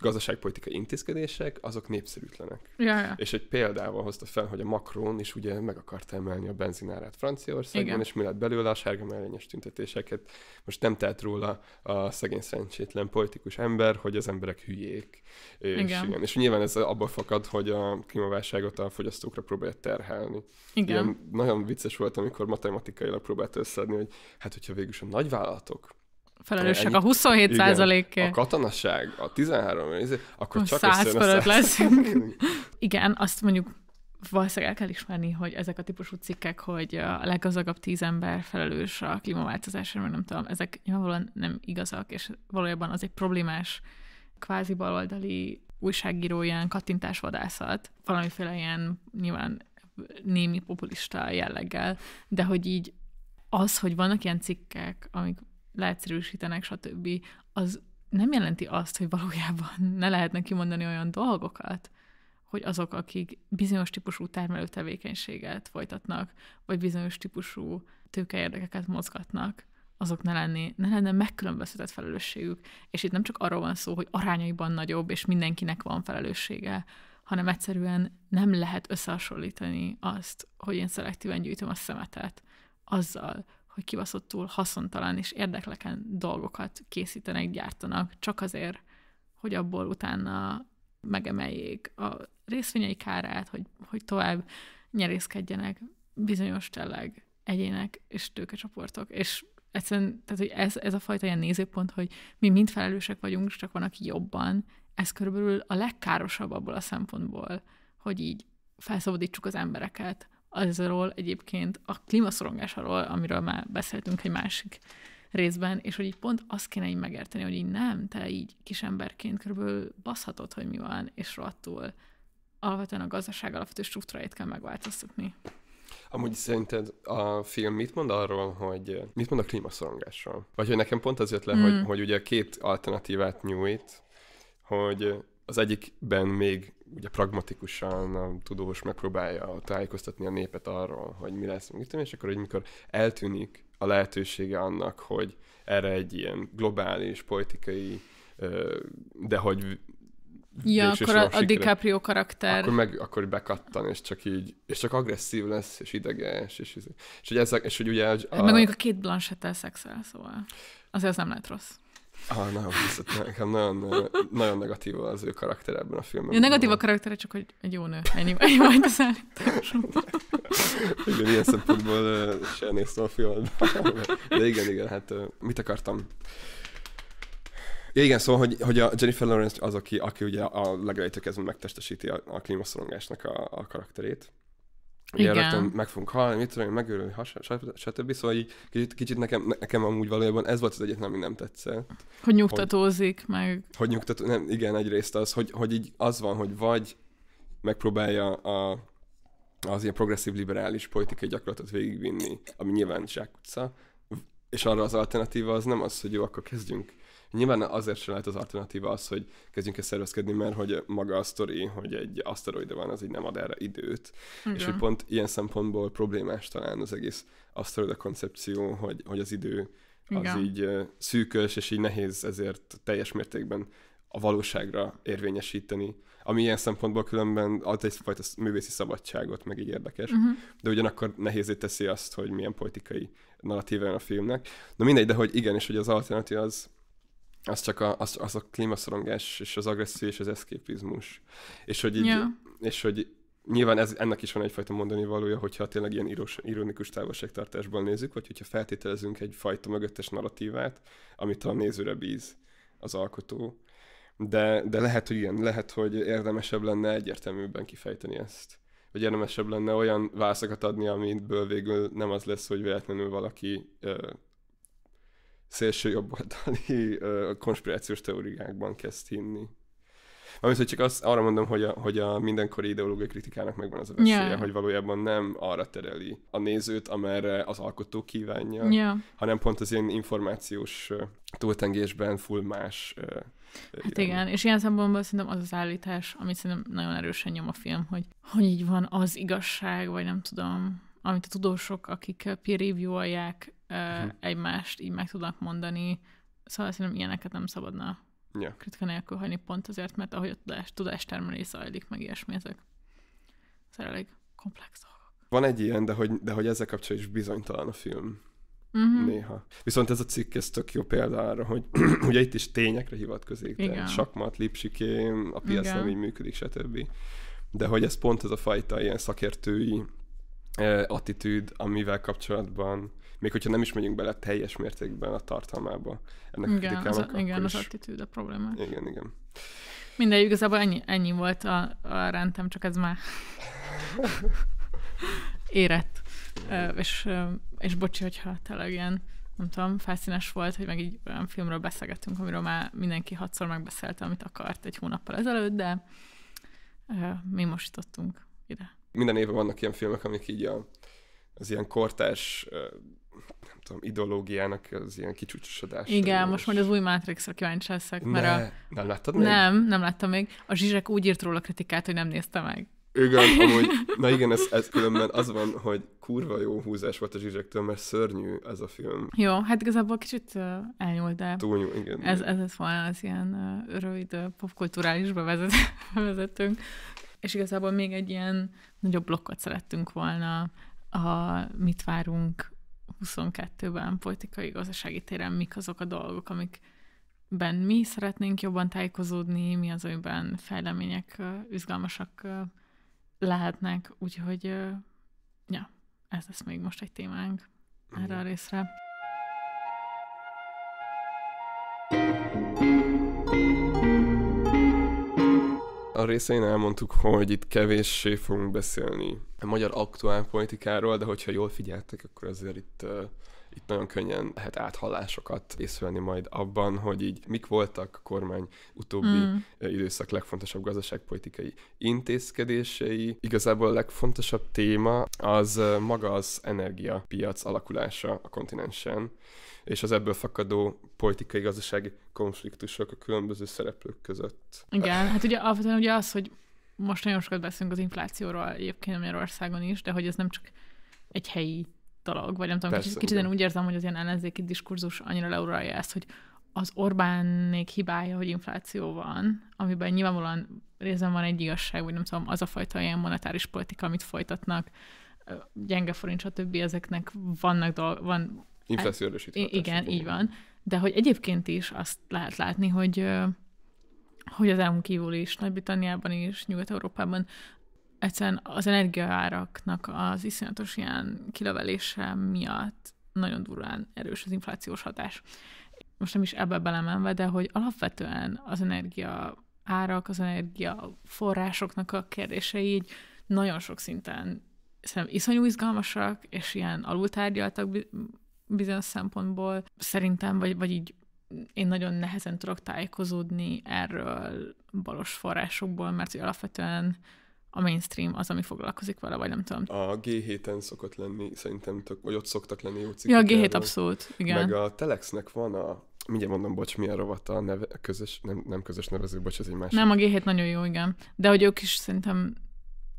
gazdaságpolitikai intézkedések, azok népszerűtlenek. Ja, ja. És egy példával hozta fel, hogy a Macron is ugye meg akarta emelni a benzinárát Franciaországban, Igen. és mi lett belőle a sárga mellényes tüntetéseket. Most nem telt róla a szegény szerencsétlen politikus ember, hogy az emberek hülyék. És, Igen. igen. és nyilván ez abból fakad, hogy a klímaválságot a fogyasztókra próbálja terhelni. Igen. Ilyen nagyon vicces volt, amikor matematikailag próbált összeadni, hogy hát hogyha végül is a nagyvállalatok Felelősek a 27 igen, százalékért. a katonasság, a 13, izé, akkor csak 100 összejön a fölött 100. leszünk. Igen, azt mondjuk valószínűleg el kell ismerni, hogy ezek a típusú cikkek, hogy a leggazdagabb tíz ember felelős a klímaváltozásra, mert nem tudom, ezek nyilvánvalóan nem igazak, és valójában az egy problémás kvázi baloldali újságíró ilyen kattintásvadászat, valamiféle ilyen nyilván némi populista jelleggel, de hogy így az, hogy vannak ilyen cikkek, amik leegyszerűsítenek, stb., az nem jelenti azt, hogy valójában ne lehetne kimondani olyan dolgokat, hogy azok, akik bizonyos típusú termelő tevékenységet folytatnak, vagy bizonyos típusú tőkeérdekeket mozgatnak, azok ne, lenni, ne lenne megkülönböztetett felelősségük. És itt nem csak arról van szó, hogy arányaiban nagyobb, és mindenkinek van felelőssége, hanem egyszerűen nem lehet összehasonlítani azt, hogy én szelektíven gyűjtöm a szemetet, azzal, hogy kibaszottul haszontalan és érdekleken dolgokat készítenek, gyártanak, csak azért, hogy abból utána megemeljék a részvényei kárát, hogy, hogy tovább nyerészkedjenek bizonyos tényleg egyének és tőkecsoportok. És egyszerűen, tehát, hogy ez, ez a fajta ilyen nézőpont, hogy mi mind felelősek vagyunk, csak van, aki jobban, ez körülbelül a legkárosabb abból a szempontból, hogy így felszabadítsuk az embereket azról egyébként a klímaszorongásról, amiről már beszéltünk egy másik részben, és hogy így pont azt kéne így megérteni, hogy így nem, te így kis emberként körülbelül baszhatod, hogy mi van, és rohadtul alapvetően a gazdaság alapvető struktúráit kell megváltoztatni. Amúgy szerinted a film mit mond arról, hogy mit mond a klímaszorongásról? Vagy hogy nekem pont az jött le, mm. hogy, hogy ugye két alternatívát nyújt, hogy az egyikben még ugye pragmatikusan a tudós megpróbálja tájékoztatni a népet arról, hogy mi lesz, mit és akkor, hogy mikor eltűnik a lehetősége annak, hogy erre egy ilyen globális, politikai, de hogy Ja, akkor a, a DiCaprio karakter. Akkor meg akkor bekattan, és csak így, és csak agresszív lesz, és ideges, és, és, és hogy, ezek, és hogy ugye... A, meg mondjuk a két Blanchett-tel szexel, szóval azért az nem lehet rossz. Ah, nagyon visszat, nekem nagyon, nagyon negatív az ő karakter ebben a filmben. Ja, negatív a karaktere, csak hogy egy jó nő. Ennyi, ennyi majd az igen, ilyen szempontból sem néztem a filmet. De igen, igen, hát mit akartam? Ja, igen, szóval, hogy, hogy a Jennifer Lawrence az, aki, aki ugye a legelejétől kezdve megtestesíti a, a klímaszorongásnak a, a karakterét. Ugye Igen. rögtön meg fogunk halni, mit tudom, megőrülni, stb. Szóval így kicsit, kicsit nekem, nekem amúgy valójában ez volt az egyetlen, ami nem tetszett. Hogy nyugtatózik, hogy, meg... Hogy nyugtató, nem, igen, egyrészt az, hogy, hogy így az van, hogy vagy megpróbálja a, az ilyen progresszív liberális politikai gyakorlatot végigvinni, ami nyilván zsákutca, és arra az alternatíva az nem az, hogy jó, akkor kezdjünk Nyilván azért sem lehet az alternatíva az, hogy kezdjünk el szervezkedni, mert hogy maga a sztori, hogy egy aszteroida van, az így nem ad erre időt. Igen. És hogy pont ilyen szempontból problémás talán az egész aszteroida koncepció, hogy, hogy az idő az Igen. így szűkös, és így nehéz ezért teljes mértékben a valóságra érvényesíteni, ami ilyen szempontból különben ad egyfajta művészi szabadságot, meg így érdekes, uh-huh. de ugyanakkor nehézé teszi azt, hogy milyen politikai narratíva a filmnek. Na mindegy, de hogy igen, és hogy az alternatív az, az csak a, az, az a klímaszorongás, és az agresszió, és az eszképizmus. És hogy így, yeah. és hogy nyilván ez, ennek is van egyfajta mondani valója, hogyha tényleg ilyen írós, ironikus távolságtartásból nézzük, vagy hogyha feltételezünk egyfajta mögöttes narratívát, amit a nézőre bíz az alkotó. De, de lehet, hogy ilyen, lehet, hogy érdemesebb lenne egyértelműbben kifejteni ezt. Vagy érdemesebb lenne olyan válaszokat adni, amiből végül nem az lesz, hogy véletlenül valaki szélső jobboldali konspirációs teóriákban kezd hinni. Amit, csak azt, arra mondom, hogy a, hogy a mindenkori ideológiai kritikának megvan az a veszélye, yeah. hogy valójában nem arra tereli a nézőt, amerre az alkotó kívánja, yeah. hanem pont az ilyen információs túltengésben full más Hát ilyen. igen, és ilyen szempontból szerintem az az állítás, amit szerintem nagyon erősen nyom a film, hogy, hogy így van az igazság, vagy nem tudom, amit a tudósok, akik peer review-olják, uh-huh. egymást így meg tudnak mondani. Szóval szerintem ilyeneket nem szabadna yeah. kritika nélkül hagyni pont azért, mert ahogy a tudás, tudástermelés zajlik, meg ilyesmi, ezek ez elég komplex dolgok. Van egy ilyen, de hogy, de hogy ezzel kapcsolatban is bizonytalan a film. Uh-huh. Néha. Viszont ez a cikk, ez tök jó példa arra, hogy ugye itt is tényekre hivatkozik, de sakmat, lipsiké, a piac Igen. nem így működik, stb. De hogy ez pont ez a fajta ilyen szakértői eh, attitűd, amivel kapcsolatban még hogyha nem is megyünk bele teljes mértékben a tartalmába ennek igen, a az, igen, az attitűd a probléma. Igen, igen. Mindegy, igazából ennyi, ennyi volt a, a rendem, csak ez már érett. Uh, és, uh, és bocsi, hogyha tényleg ilyen nem tudom, felszínes volt, hogy meg így olyan filmről beszélgettünk, amiről már mindenki hatszor megbeszélte, amit akart egy hónappal ezelőtt, de uh, mi most jutottunk ide. Minden évben vannak ilyen filmek, amik így a, az ilyen kortárs nem tudom, ideológiának az ilyen kicsúcsosodás. Igen, most majd az új Matrixra kíváncsi leszek, mert ne, a... Nem láttad még? Nem, nem láttam még. A Zsizsek úgy írt róla kritikát, hogy nem nézte meg. Igen, amúgy, na igen, ez, ez különben az van, hogy kurva jó húzás volt a Zsizsektől, mert szörnyű ez a film. Jó, hát igazából kicsit uh, elnyúlt, de Túl, igen. ez, ez lett volna az ilyen uh, rövid uh, popkulturális bevezet, bevezetőnk. És igazából még egy ilyen nagyobb blokkot szerettünk volna, a mit várunk 22-ben politikai gazdasági téren, mik azok a dolgok, amikben mi szeretnénk jobban tájékozódni, mi az, amiben fejlemények izgalmasak lehetnek, úgyhogy ja, ez lesz még most egy témánk erre a részre. A részein elmondtuk, hogy itt kevéssé fogunk beszélni a magyar aktuál politikáról, de hogyha jól figyeltek, akkor azért itt, itt nagyon könnyen lehet áthallásokat észrevenni majd abban, hogy így mik voltak a kormány utóbbi Mm. időszak legfontosabb gazdaságpolitikai intézkedései. Igazából a legfontosabb téma az maga az energiapiac alakulása a kontinensen, és az ebből fakadó politikai-gazdasági konfliktusok a különböző szereplők között. Igen, hát ugye alapvetően ugye az, hogy most nagyon sokat beszélünk az inflációról egyébként Magyarországon is, de hogy ez nem csak egy helyi dolog, vagy nem tudom, Persze, kicsit, kicsit én úgy érzem, hogy az ilyen ellenzéki diskurzus annyira leuralja ezt, hogy az Orbánnék hibája, hogy infláció van, amiben nyilvánvalóan részben van egy igazság, vagy nem tudom, az a fajta ilyen monetáris politika, amit folytatnak, gyenge forint, stb. ezeknek vannak dolg, van Infláció erősítő I- hatása. igen, így van. De hogy egyébként is azt lehet látni, hogy, hogy az EU-n kívül is, Nagy-Britanniában is, Nyugat-Európában egyszerűen az energiaáraknak az iszonyatos ilyen kilövelése miatt nagyon durván erős az inflációs hatás. Most nem is ebbe belemenve, de hogy alapvetően az energia árak, az energia forrásoknak a kérdései így nagyon sok szinten szerintem iszonyú izgalmasak, és ilyen alultárgyaltak bizonyos szempontból. Szerintem, vagy, vagy így én nagyon nehezen tudok tájékozódni erről balos forrásokból, mert hogy alapvetően a mainstream az, ami foglalkozik vele, vagy nem tudom. A G7-en szokott lenni, szerintem tök, vagy ott szoktak lenni jó Ja, cikkek a G7 erről. abszolút, igen. Meg a Telexnek van a, mindjárt mondom, bocs, rovata, a neve, a közös, nem, nem közös nevező, bocs, ez egy másik. Nem, a G7 nagyon jó, igen. De hogy ők is szerintem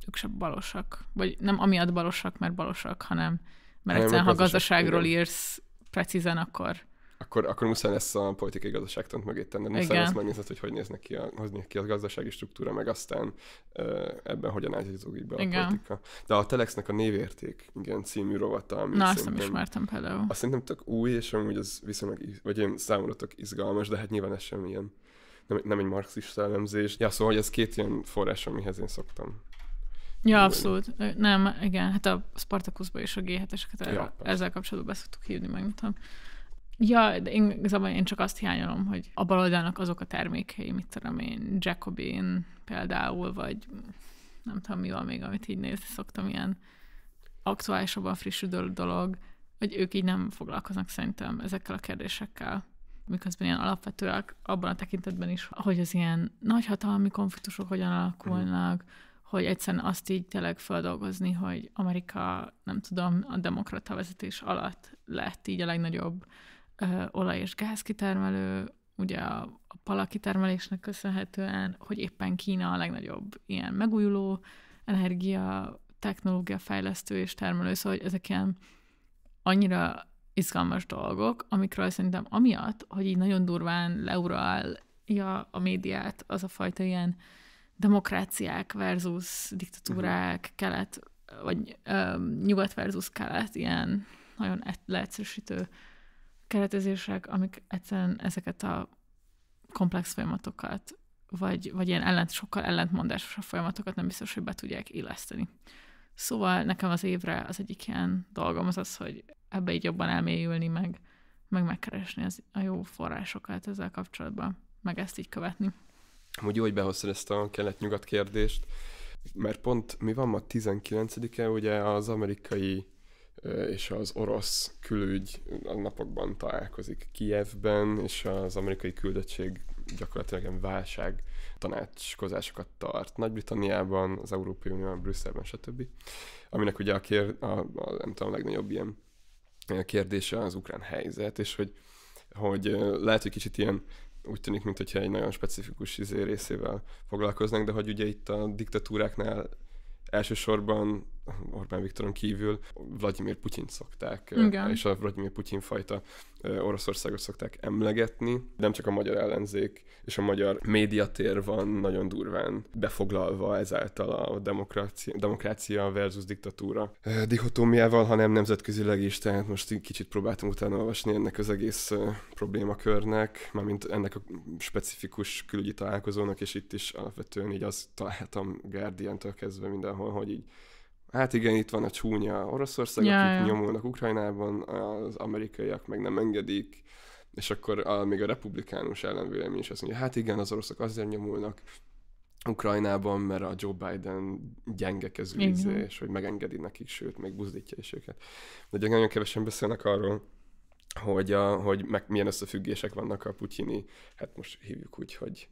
ők sem balosak. Vagy nem amiatt balosak, mert balosak, hanem mert egyszerűen, ha gazdaság- gazdaságról igen. írsz precízen, akkor Akkor, akkor muszáj lesz a politikai gazdaságtant mögé tenni. Muszáj Igen. lesz megnézni, hogy hogy néznek ki a, hogy néz ki a gazdasági struktúra, meg aztán ebben hogyan ágyazódik be a Igen. politika. De a Telexnek a névérték, igen, című rovata, ami na, azt nem ismertem például. azt szerintem tök új, és amúgy az viszonylag, vagy én számomra tök izgalmas, de hát nyilván ez sem ilyen, nem, nem egy marxista elemzés. Ja, szóval, hogy ez két ilyen forrás, amihez én szoktam. Ja, abszolút. Nem, igen, hát a Spartacusba és a G7-eseket Ja, ezzel kapcsolatban be szoktuk hívni, meg. Ja, de én, igazából én csak azt hiányolom, hogy a baloldalnak azok a termékei, mit tudom én, Jacobin például, vagy nem tudom, mi van még, amit így nézni szoktam, ilyen aktuálisabban frissülő dolog, hogy ők így nem foglalkoznak szerintem ezekkel a kérdésekkel miközben ilyen alapvetőek abban a tekintetben is, hogy az ilyen nagyhatalmi konfliktusok hogyan alakulnak, hogy egyszerűen azt így tényleg feldolgozni, hogy Amerika, nem tudom, a demokrata vezetés alatt lett így a legnagyobb ö, olaj- és gázkitermelő, ugye a, a palakitermelésnek köszönhetően, hogy éppen Kína a legnagyobb ilyen megújuló energia, technológia fejlesztő és termelő, szóval hogy ezek ilyen annyira izgalmas dolgok, amikről szerintem amiatt, hogy így nagyon durván leuralja a médiát az a fajta ilyen demokráciák versus diktatúrák, uh-huh. kelet, vagy ö, nyugat versus kelet, ilyen nagyon et- leegyszerűsítő keretezések, amik egyszerűen ezeket a komplex folyamatokat, vagy, vagy ilyen ellent, sokkal ellentmondásosabb folyamatokat nem biztos, hogy be tudják illeszteni. Szóval nekem az évre az egyik ilyen dolgom az az, hogy ebbe így jobban elmélyülni, meg, meg megkeresni az, a jó forrásokat ezzel kapcsolatban, meg ezt így követni. Amúgy jó, hogy behoztad ezt a kelet-nyugat kérdést, mert pont mi van ma 19-e, ugye az amerikai és az orosz külügy a napokban találkozik Kijevben, és az amerikai küldöttség gyakorlatilag ilyen válság tanácskozásokat tart Nagy-Britanniában, az Európai Unióban, Brüsszelben, stb. Aminek ugye a, kér, a, a, nem tudom, a legnagyobb ilyen kérdése az ukrán helyzet, és hogy, hogy lehet, hogy kicsit ilyen úgy tűnik, mintha egy nagyon specifikus izé részével foglalkoznánk, de hogy ugye itt a diktatúráknál elsősorban Orbán Viktoron kívül Vladimir Putyin szokták, Igen. és a Vladimir Putyin fajta Oroszországot szokták emlegetni. Nem csak a magyar ellenzék és a magyar médiatér van nagyon durván befoglalva ezáltal a demokrácia, demokrácia versus diktatúra dihotómiával, hanem nemzetközileg is, tehát most kicsit próbáltam utána olvasni ennek az egész problémakörnek, mármint ennek a specifikus külügyi találkozónak, és itt is alapvetően így azt találtam Guardian-től kezdve mindenhol, hogy így Hát igen, itt van a csúnya Oroszország, ja, akik ja. nyomulnak Ukrajnában, az amerikaiak meg nem engedik, és akkor a, még a republikánus ellenvélemény is azt mondja, hát igen, az oroszok azért nyomulnak Ukrajnában, mert a Joe Biden gyenge kezű és hogy megengedi nekik, sőt, még buzdítja is őket. De ugye nagyon kevesen beszélnek arról, hogy, a, hogy meg milyen összefüggések vannak a putyini, hát most hívjuk úgy, hogy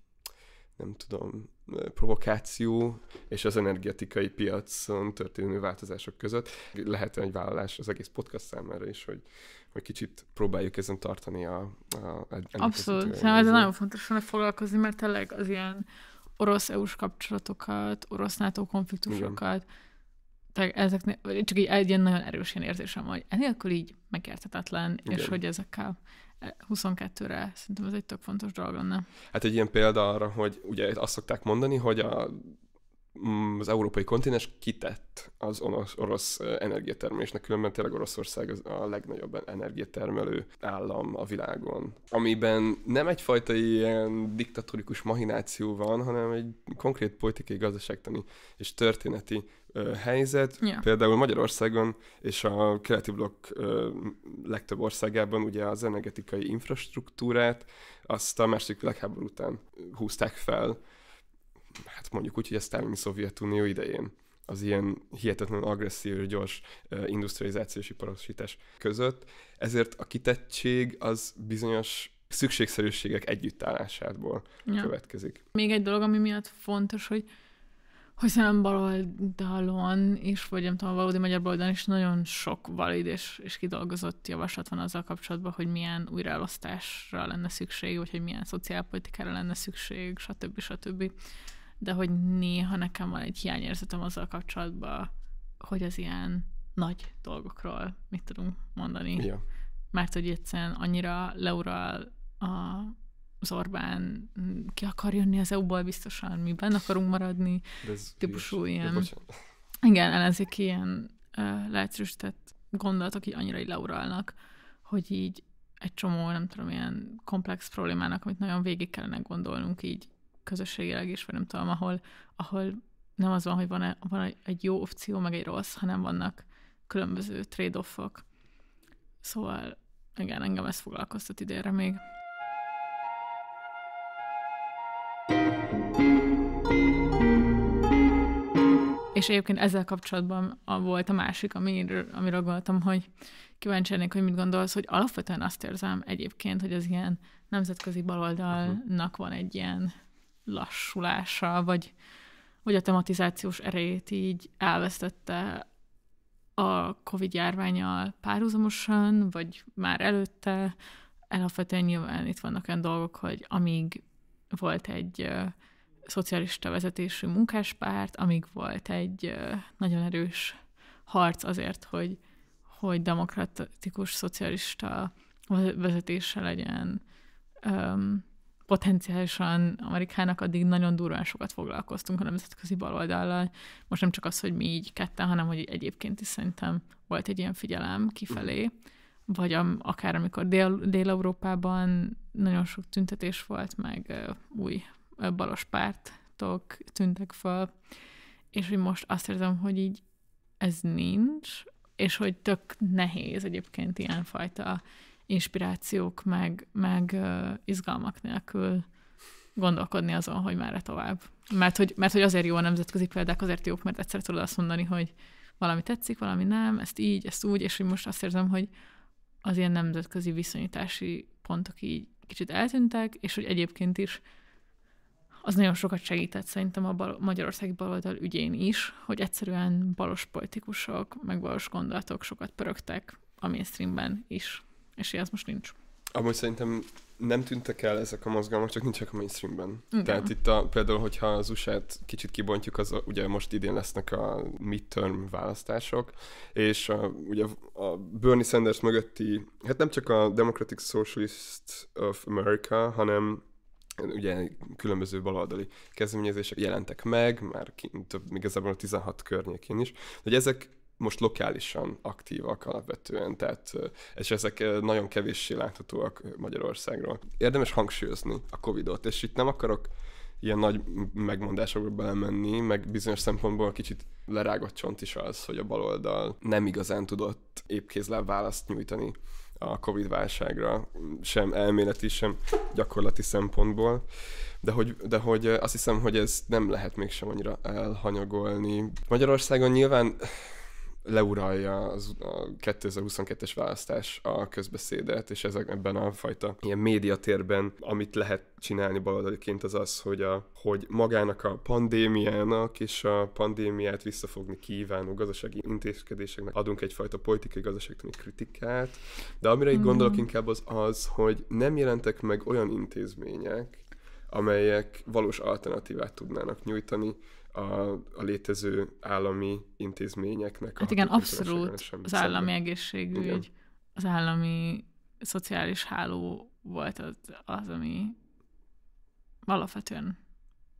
nem tudom, provokáció és az energetikai piacon történő változások között. Lehet egy vállalás az egész podcast számára is, hogy, hogy kicsit próbáljuk ezen tartani a... a Abszolút, szerintem ez nagyon fontos hogy foglalkozni, mert tényleg az ilyen orosz-EU-s kapcsolatokat, orosz-NATO konfliktusokat, tehát ezeknél, csak így egy ilyen nagyon erős ilyen érzésem, hogy enélkül így megérthetetlen, Igen. és hogy ezekkel 22-re szerintem ez egy tök fontos dolog lenne. Hát egy ilyen példa arra, hogy ugye azt szokták mondani, hogy a mm, az európai kontinens kitett az orosz, orosz energiatermelésnek, különben tényleg Oroszország az a legnagyobb energiatermelő állam a világon. Amiben nem egyfajta ilyen diktatórikus mahináció van, hanem egy konkrét politikai, gazdaságtani és történeti helyzet. Yeah. Például Magyarországon és a keleti blokk legtöbb országában ugye az energetikai infrastruktúrát azt a második világháború után húzták fel, hát mondjuk úgy, hogy a Stalin Szovjetunió idején az ilyen hihetetlen agresszív, gyors uh, industrializációs iparosítás között. Ezért a kitettség az bizonyos szükségszerűségek együttállásából ja. következik. Még egy dolog, ami miatt fontos, hogy hogy szerintem baloldalon is, vagy nem tudom, valódi magyar baloldalon is nagyon sok valid és, és kidolgozott javaslat van azzal kapcsolatban, hogy milyen újraelosztásra lenne szükség, vagy hogy milyen szociálpolitikára lenne szükség, stb. stb. De hogy néha nekem van egy hiányérzetem azzal kapcsolatban, hogy az ilyen nagy dolgokról mit tudunk mondani. Ja. Mert hogy egyszerűen annyira leural a az Orbán mm, ki akar jönni az EU-ból biztosan, mi benne akarunk maradni, De ez típusú hírs. ilyen... Igen, ellenzék ilyen uh, leegyszerűsített gondolatok így annyira így leuralnak, hogy így egy csomó, nem tudom, ilyen komplex problémának, amit nagyon végig kellene gondolnunk így közösségileg is, vagy nem tudom, ahol, ahol nem az van, hogy van, van egy jó opció, meg egy rossz, hanem vannak különböző trade-offok. Szóval igen, engem ez foglalkoztat idénre még. És egyébként ezzel kapcsolatban volt a másik, amiről, amiről gondoltam, hogy kíváncsi lennék, hogy mit gondolsz, hogy alapvetően azt érzem egyébként, hogy az ilyen nemzetközi baloldalnak van egy ilyen lassulása, vagy, vagy a tematizációs erejét így elvesztette a Covid járványal párhuzamosan, vagy már előtte. Alapvetően nyilván itt vannak olyan dolgok, hogy amíg volt egy szocialista vezetésű munkáspárt, amíg volt egy nagyon erős harc azért, hogy, hogy demokratikus szocialista vezetése legyen um, potenciálisan Amerikának addig nagyon durván sokat foglalkoztunk a nemzetközi baloldallal. Most nem csak az, hogy mi így ketten, hanem hogy egyébként is szerintem volt egy ilyen figyelem kifelé, vagy am, akár amikor Dél- Dél-Európában nagyon sok tüntetés volt, meg uh, új balos pártok tűntek fel, és hogy most azt érzem, hogy így ez nincs, és hogy tök nehéz egyébként ilyenfajta inspirációk, meg, meg uh, izgalmak nélkül gondolkodni azon, hogy merre tovább. Mert hogy, mert hogy azért jó a nemzetközi példák, azért jók, mert egyszer tudod azt mondani, hogy valami tetszik, valami nem, ezt így, ezt úgy, és hogy most azt érzem, hogy az ilyen nemzetközi viszonyítási pontok így kicsit eltűntek, és hogy egyébként is az nagyon sokat segített szerintem a bal- magyarországi baloldal ügyén is, hogy egyszerűen balos politikusok, meg balos gondolatok sokat pörögtek a mainstreamben is, és ez most nincs. Amúgy szerintem nem tűntek el ezek a mozgalmak, csak nincsenek a mainstreamben. Igen. Tehát itt a, például, hogyha az USA-t kicsit kibontjuk, az a- ugye most idén lesznek a midterm választások, és a, ugye a Bernie Sanders mögötti, hát nem csak a Democratic Socialist of America, hanem ugye különböző baloldali kezdeményezések jelentek meg, már ki, több, igazából a 16 környékén is, hogy ezek most lokálisan aktívak alapvetően, tehát és ezek nagyon kevéssé láthatóak Magyarországról. Érdemes hangsúlyozni a Covid-ot, és itt nem akarok ilyen nagy megmondásokba belemenni, meg bizonyos szempontból kicsit lerágott csont is az, hogy a baloldal nem igazán tudott épkézláb választ nyújtani a Covid-válságra, sem elméleti, sem gyakorlati szempontból. De hogy, de hogy azt hiszem, hogy ez nem lehet mégsem annyira elhanyagolni. Magyarországon nyilván leuralja az, a 2022-es választás a közbeszédet, és ezek ebben a fajta ilyen médiatérben, amit lehet csinálni baloldaliként, az az, hogy, a, hogy magának a pandémiának és a pandémiát visszafogni kívánó gazdasági intézkedéseknek adunk egyfajta politikai gazdaságtani kritikát, de amire itt gondolok inkább az az, hogy nem jelentek meg olyan intézmények, amelyek valós alternatívát tudnának nyújtani a, a létező állami intézményeknek. a Hát igen, hatékonytalanságával abszolút az szemben. állami egészségügy, Igen. az állami szociális háló volt az, az ami alapvetően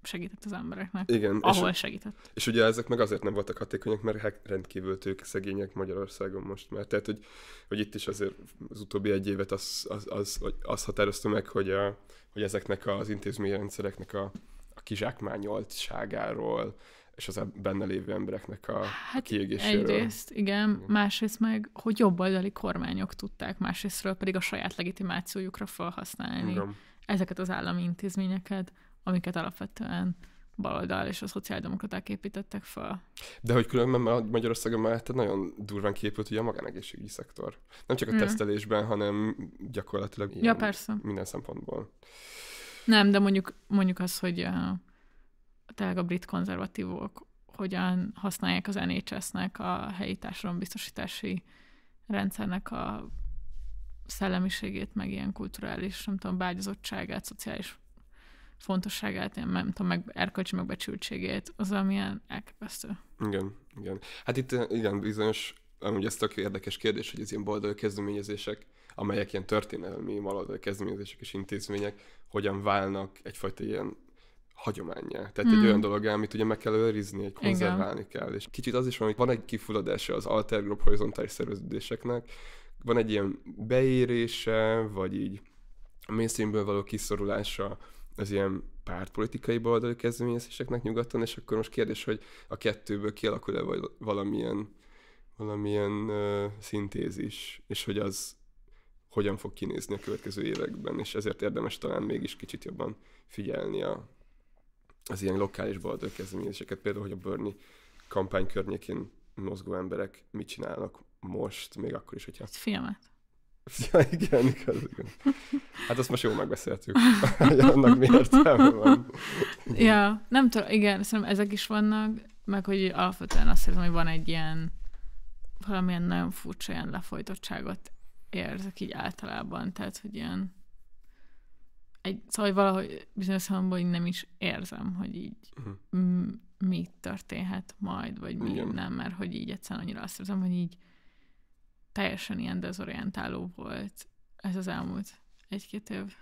segített az embereknek. Igen, Ahol és, segített. és ugye ezek meg azért nem voltak hatékonyak, mert hát rendkívül tők szegények Magyarországon most már. Tehát, hogy, hogy itt is azért az utóbbi egy évet az, az, az, az, az határozta meg, hogy, a, hogy ezeknek az intézményrendszereknek a, a kizsákmányoltságáról és az benne lévő embereknek a Hát kiégéséről. egyrészt, igen, másrészt meg, hogy jobboldali kormányok tudták, másrésztről pedig a saját legitimációjukra felhasználni Igen. ezeket az állami intézményeket, amiket alapvetően baloldal és a szociáldemokraták építettek fel. De hogy különben Ma- Magyarországon már hát nagyon durván képült ugye a magánegészségügyi szektor. Nem csak a Mm. tesztelésben, hanem gyakorlatilag Ja, persze. minden szempontból. Nem, de mondjuk, mondjuk az, hogy uh, tényleg a brit konzervatívok hogyan használják az NHS-nek a helyi társadalombiztosítási rendszernek a szellemiségét, meg ilyen kulturális, nem tudom, bágyazottságát, szociális fontosságát, ilyen, nem tudom, meg erkölcsi megbecsültségét, az amilyen elképesztő. Igen, igen. Hát itt igen, bizonyos, amúgy ez tök érdekes kérdés, hogy az ilyen baloldali kezdeményezések, amelyek ilyen történelmi baloldali kezdeményezések és intézmények, hogyan válnak egyfajta ilyen hagyományá. Tehát Hmm. egy olyan dolog, amit ugye meg kell őrizni, egy konzerválni kell. És kicsit az is van, hogy van egy kifulladása az alter group horizontális szerveződéseknek, van egy ilyen beérése, vagy így a mainstreamből való kiszorulása az ilyen pártpolitikai baloldali kezdeményezéseknek nyugaton, és akkor most kérdés, hogy a kettőből kialakul-e val- valamilyen, valamilyen uh, szintézis, és hogy az hogyan fog kinézni a következő években, és ezért érdemes talán mégis kicsit jobban figyelni a, az ilyen lokális baloldali kezdeményezéseket, például, hogy a Bernie kampány környékén mozgó emberek mit csinálnak most, még akkor is, hogyha... Egy filmet. Ja, igen, igaz, igen. Hát azt most jól megbeszéltük, annak mi értelme van. Ja, nem tudom, igen, szerintem ezek is vannak, meg hogy alapvetően azt érzem, hogy van egy ilyen valamilyen nagyon furcsa ilyen lefolytottságot érzek így általában, tehát, hogy ilyen egy, szóval hogy valahogy bizonyos szempontból nem is érzem, hogy így Mhm. m- mi történhet majd, vagy mi Igen. nem, mert hogy így egyszerűen annyira azt érzem, hogy így teljesen ilyen dezorientáló volt ez az elmúlt egy-két év.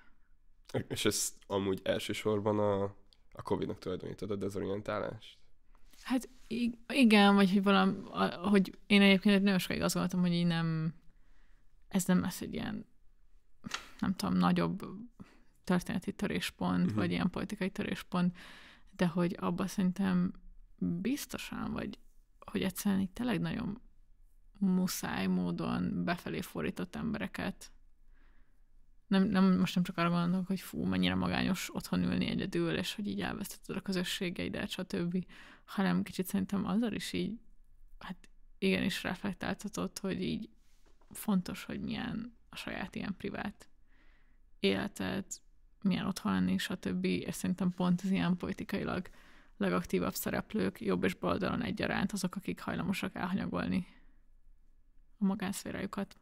És ezt amúgy elsősorban a, a Covid-nak tulajdonítod a dezorientálást? Hát igen, vagy hogy valam, a- hogy én egyébként egy nagyon sokáig azt gondoltam, hogy így nem, ez nem lesz egy ilyen, nem tudom, nagyobb történeti töréspont, Mhm. vagy ilyen politikai töréspont, de hogy abban szerintem biztosan, vagy hogy egyszerűen itt tényleg nagyon muszáj módon befelé fordított embereket nem, nem, most nem csak arra gondolok, hogy fú, mennyire magányos otthon ülni egyedül, és hogy így elvesztetted a közösségeidet, stb., hanem kicsit szerintem azzal is így, hát igenis reflektáltatott, hogy így fontos, hogy milyen a saját ilyen privát életet, milyen otthon lenni, stb. És szerintem pont az ilyen politikailag legaktívabb szereplők jobb és bal oldalon egyaránt azok, akik hajlamosak elhanyagolni a magánszférájukat.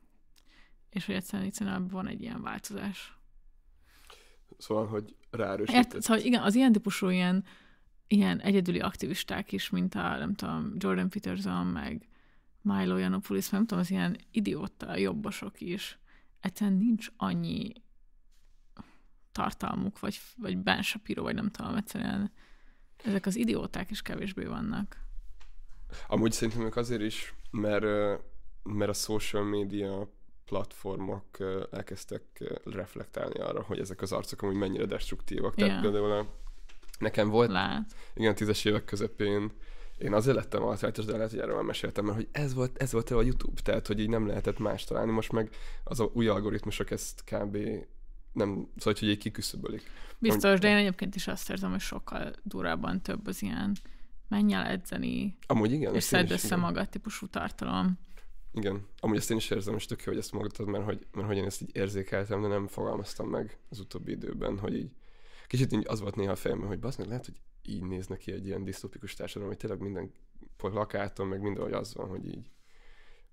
És hogy egyszerűen, egyszerűen van egy ilyen változás. Szóval, hogy Ért, ráerősített. szóval igen, az ilyen típusú ilyen, ilyen egyedüli aktivisták is, mint a, nem tudom, Jordan Peterson, meg Milo Yiannopoulos, nem tudom, az ilyen idióta jobbosok is, egyszerűen nincs annyi tartalmuk, vagy, vagy Ben Shapiro, vagy nem tudom, egyszerűen ezek az idióták is kevésbé vannak. Amúgy szerintem ők azért is, mert, mert a social media platformok elkezdtek reflektálni arra, hogy ezek az arcok amúgy mennyire destruktívak. Tehát Ja. például a, nekem volt, Lát. igen, a tízes évek közepén én azért lettem alternatív, de lehet, hogy erről már meséltem, mert hogy ez volt, ez volt a YouTube, tehát hogy így nem lehetett más találni, most meg az a új algoritmusok ezt kb. nem, szóval hogy így kiküszöbölik. Biztos, de én egyébként is azt érzem, hogy sokkal durvábban több az ilyen menj el edzeni, Amúgy igen, és szedd össze igen. magad típusú tartalom. Igen, amúgy ezt én is érzem, és tök jó, hogy ezt mondtad, mert hogy, mert hogy én ezt így érzékeltem, de nem fogalmaztam meg az utóbbi időben, hogy így kicsit így az volt néha a fejemben, hogy basz lehet, hogy így néz neki egy ilyen disztopikus társadalom, hogy tényleg minden plakáton, meg mindenhogy az van, hogy így,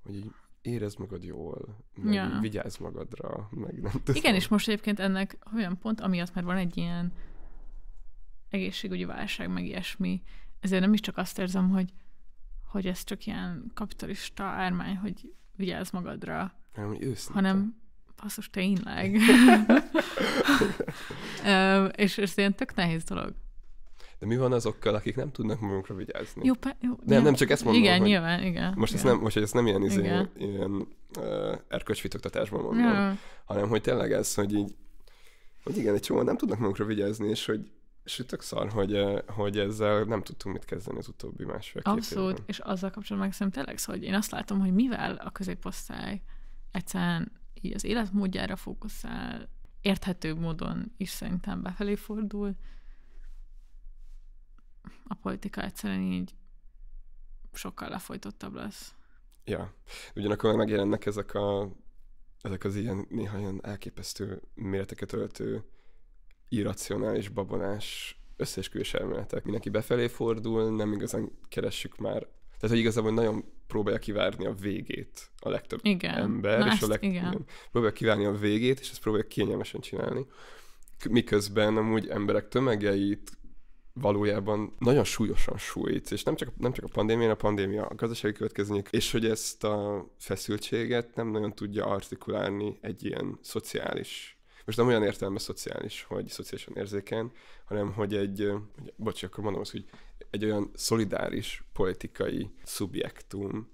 hogy így érezd magad jól, meg Ja. vigyázz magadra, meg nem tudom. Igen, és most egyébként ennek olyan pont, amiatt, mert van egy ilyen egészségügyi válság, meg ilyesmi, ezért nem is csak azt érzem, hogy, hogy ez csak ilyen kapitalista ármány, hogy vigyázz magadra, Hanem, hogy őszinte. hanem basszus, tényleg. És ez ilyen tök nehéz dolog. De mi van azokkal, akik nem tudnak magunkra vigyázni? Jó, jó, Nem, nem csak ezt mondom, Igen, hogy- nyilván, igen. Most ezt igen. nem, most, hogy ezt nem ilyen, izé, Igen. ilyen uh, erkölcsvitoktatásban mondom, Ja. hanem hogy tényleg ez, hogy így, hogy igen, egy csomó nem tudnak magukra vigyázni, és hogy, és tök szar, hogy, hogy ezzel nem tudtunk mit kezdeni az utóbbi másfél-két Abszolút, évben. és azzal kapcsolatban meg szerintem tényleg hogy én azt látom, hogy mivel a középosztály egyszerűen így az életmódjára fókuszál, érthető módon is szerintem befelé fordul, a politika egyszerűen így sokkal lefolytottabb lesz. Ja. Ugyanakkor megjelennek ezek, a, ezek az ilyen néha ilyen elképesztő méreteket öltő irracionális, babonás összeesküvés elméletek. Mindenki befelé fordul, nem igazán keressük már. Tehát, hogy igazából nagyon próbálja kivárni a végét a legtöbb Igen. ember, Na és ezt a leg, igen. próbálja kivárni a végét, és ezt próbálja kényelmesen csinálni. Miközben amúgy emberek tömegeit valójában nagyon súlyosan sújt, és nem csak, nem csak a pandémia, a pandémia, a gazdasági következmények, és hogy ezt a feszültséget nem nagyon tudja artikulálni egy ilyen szociális, most nem olyan értelme szociális, hogy szociálisan érzékeny, hanem hogy egy, bocs, akkor mondom azt, hogy egy olyan szolidáris politikai szubjektum,